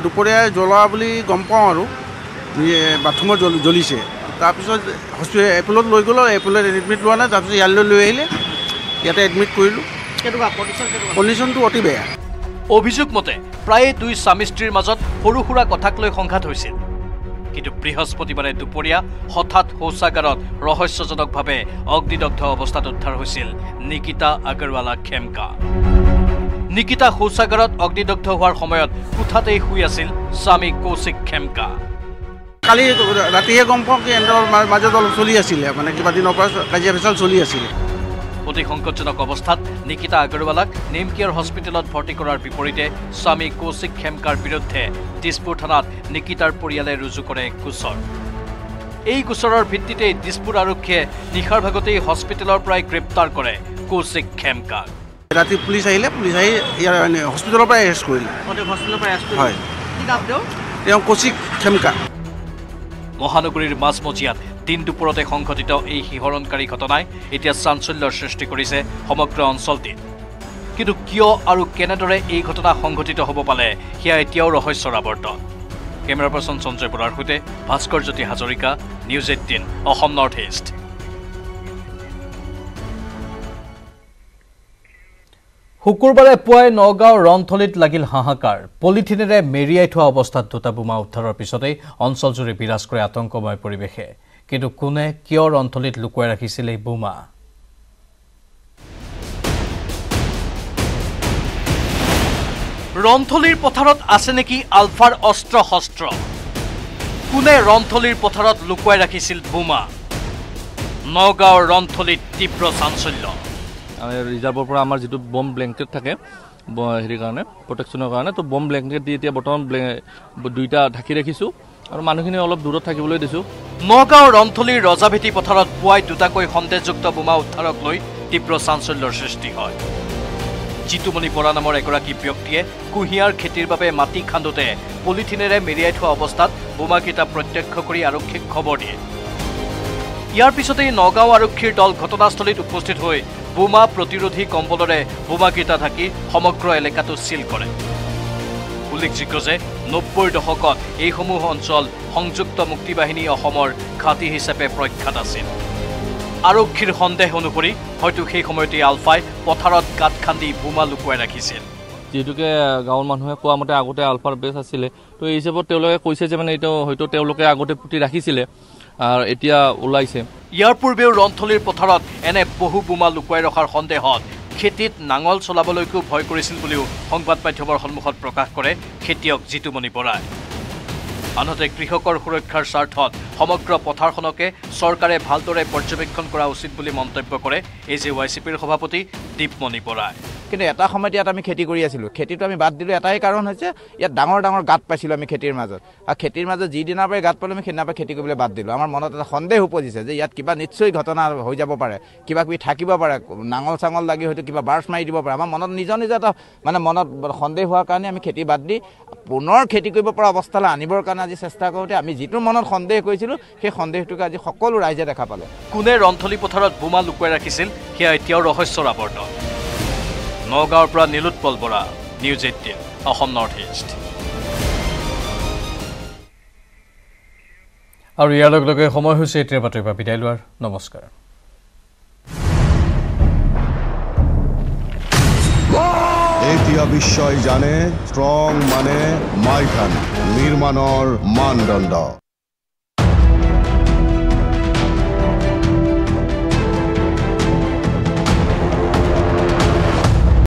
দুপৰীয়া জ্বলোৱা বুলি গম পাওঁ আৰু। বাথৰুমত জ্বলি জ্বলিছে। তাৰপিছত হস্পিটেল এপলত লৈ গ'লোঁ এপলত এডমিট লোৱা নাই তাৰপিছত ইয়ালৈ লৈ আহিলে। ইয়াতে এডমিট কৰিলোঁ। কণ্ডিশ্যনটো অতি বেয়া। অভিযোগ মতে প্ৰায়ে দুই স্বামী স্ত্ৰীৰ মাজত সৰু সুৰা কথাক লৈ সংঘাত হৈছিল। কিন্তু বৃহস্পতিবাৰে দুপৰীয়া হঠাৎ শৌচাগাৰত ৰহস্যজনকভাৱে অগ্নিদগ্ধ অৱস্থাত উদ্ধাৰ হৈছিল নিকিতা আগৰৱালা খেমকা। নিকিতা শৌচাগাৰত অগ্নিদগ্ধ হোৱাৰ সময়ত কোঠাতেই শুই আছিল স্বামী কৌশিক খেমকা। কালি ৰাতিহে গম পাওঁ কি এহেঁতৰ মাজত অলপ চলি আছিলে মানে কিবা দিনৰ পৰা কাজিয়া পেচাল চলি আছিলে। অতি সংকটজনক অৱস্থাত নিকিতা আগৰৱালাক নেম কেয়াৰ হস্পিটেলত ভৰ্তি কৰাৰ বিপৰীতে স্বামী কৌশিক খেমকাৰ বিৰুদ্ধে দিছপুৰ থানাত নিকিতাৰ পৰিয়ালে ৰুজু কৰে গোচৰ। এই গোচৰৰ ভিত্তিতেই দিছপুৰ আৰক্ষীয়ে নিশাৰ ভাগতেই হস্পিটেলৰ পৰাই গ্ৰেপ্তাৰ কৰে কৌশিক খেমকাক ৰাতি পুলিচ আহিলে পুলিচ আহি ইয়াৰ হস্পিটেলৰ পৰাই এৰেষ্ট কৰিলে। হয়। তেওঁ কৌশিক খেমকা মহানগৰীৰ মাজমজিয়াত দিন দুপৰতে সংঘটিত এই শিহৰণকাৰী ঘটনাই এতিয়া চাঞ্চল্যৰ সৃষ্টি কৰিছে সমগ্ৰ অঞ্চলটিত। কিন্তু কিয় আৰু কেনেদৰে এই ঘটনা সংঘটিত হ'ব পালে সেয়া এতিয়াও ৰহস্যৰ আৱৰ্ত কেমেৰা পাৰ্চন সঞ্জয় বৰাৰ সৈতে Bhaskar Jyoti Hazarika news eighteen north east. শুকুৰবাৰে পুৱাই নগাঁও ৰণথলীত লাগিল হাহাকাৰ। পলিথিনেৰে মেৰিয়াই থোৱা অৱস্থাত দুটা বোমা উদ্ধাৰৰ পিছতেই অঞ্চলজুৰি বিৰাজ কৰে আতংকময় পৰিৱেশে। কিন্তু কোনে কিয় ৰণথলীত লুকুৱাই ৰাখিছিল এই বোমা? ৰণথলীৰ পথাৰত আছে নেকি আলফাৰ অস্ত্ৰ শস্ত্ৰ কোনে ৰণথলীৰ পথাৰত লুকুৱাই ৰাখিছিল বোমা? নগাঁৱৰ ৰণথলীত তীব্ৰ চাঞ্চল্য। ৰিজাৰ্ভৰ পৰা আমাৰ যিটো বম ব্লেংকেট থাকে হেৰিৰ কাৰণে প্ৰটেকশ্যনৰ কাৰণে তো বম ব্লেংকেট দি এতিয়া বৰ্তমান দুইটা ঢাকি ৰাখিছোঁ আৰু মানুহখিনি অলপ দূৰত থাকিবলৈ দিছোঁ। নগাঁৱৰ ৰন্থলীৰ ৰজাভেটি পথাৰত পুৱাই দুটাকৈ সন্দেহযুক্ত বোমা উদ্ধাৰক লৈ তীব্ৰ চাঞ্চল্যৰ সৃষ্টি হয়। জিতুমণি বৰা নামৰ এগৰাকী ব্যক্তিয়ে কুঁহিয়াৰ খেতিৰ বাবে মাটি খান্দোতে পলিথিনেৰে মেৰিয়াই থোৱা অৱস্থাত বোমাকেইটা প্ৰত্যক্ষ কৰি আৰক্ষীক খবৰ দিয়ে। ইয়াৰ পিছতেই নগাঁও আৰক্ষীৰ দল ঘটনাস্থলীত উপস্থিত হৈ বোমা প্ৰতিৰোধী কম্বলেৰে বোমাকেইটা ঢাকি সমগ্ৰ এলেকাটো চিল কৰে। উল্লেখযোগ্য যে নব্বৈৰ দশকত এইসমূহ অঞ্চল সংযুক্ত মুক্তিবাহিনী অসমৰ ঘাটি হিচাপে প্ৰখ্যাত আছিল। আৰক্ষীৰ সন্দেহ অনুসৰি হয়তো সেই সময়তে আলফাই পথাৰত গাঁত খান্দি বোমা লুকুৱাই ৰাখিছিল। যিহেতুকে গাঁৱৰ মানুহে কোৱা মতে আগতে আলফাৰ বেছ আছিলে। তো এই হিচাপত তেওঁলোকে কৈছে যে মানে এইটো হয়তো তেওঁলোকে আগতে পুতি ৰাখিছিলে। এতিয়া ওলাইছে। ইয়াৰ পূৰ্বেও ৰন্থলীৰ পথাৰত এনে বহু বোমা লুকুৱাই ৰখাৰ সন্দেহত খেতিত নাঙল চলাবলৈকো ভয় কৰিছিল বুলিও সংবাদ মাধ্যমৰ সন্মুখত প্ৰকাশ কৰে খেতিয়ক জিতুমণি বৰাই। আনহাতে কৃষকৰ সুৰক্ষাৰ স্বাৰ্থত সমগ্ৰ পথাৰখনকে চৰকাৰে ভালদৰে পৰ্যবেক্ষণ কৰা উচিত বুলি মন্তব্য কৰে এ জে ৱাই চি পিৰ সভাপতি দীপমণি বৰাই। কিন্তু এটা সময়ত ইয়াত আমি খেতি কৰি আছিলোঁ। খেতিটো আমি বাদ দিলোঁ এটাই কাৰণ হৈছে ইয়াত ডাঙৰ ডাঙৰ গাঁত পাইছিলোঁ আমি খেতিৰ মাজত। আৰু খেতিৰ মাজত যিদিনাৰ পৰাই গাঁত পালোঁ আমি সেইদিনাৰ পৰা খেতি কৰিবলৈ বাদ দিলোঁ। আমাৰ মনত এটা সন্দেহ উপজিছে যে ইয়াত কিবা নিশ্চয় ঘটনা হৈ যাব পাৰে। কিবা কিবি থাকিব পাৰে নাঙল চাঙল লাগি হয়তো কিবা বাৰ্ছ মাৰি দিব পাৰে। আমাৰ মনত নিজৰ নিজৰ এটা মানে মনত সন্দেহ হোৱাৰ কাৰণে আমি খেতি বাদ দি পুনৰ খেতি কৰিব পৰা অৱস্থালৈ আনিবৰ কাৰণে আজি চেষ্টা কৰোঁতে আমি যিটো মনত সন্দেহ কৰিছিলোঁ সেই সন্দেহটোকে আজি সকলো ৰাইজে দেখা পালে। কোনে ৰন্থলী পথাৰত বোমা লুকুৱাই ৰাখিছিল সেয়া এতিয়াও ৰহস্যৰ আৱৰ্ত নগাঁৱৰ পৰা Nilotpal Bora news eighteen Assam north east. আৰু ইয়াৰ লগে লগে সময় হৈছে এতিয়াৰ বাতৰিৰ পৰা বিদায় লোৱাৰ। নমস্কাৰ। এতিয়া বিশ্বই জানে ষ্ট্ৰং মানে মাইথান নিৰ্মাণৰ মানদণ্ড।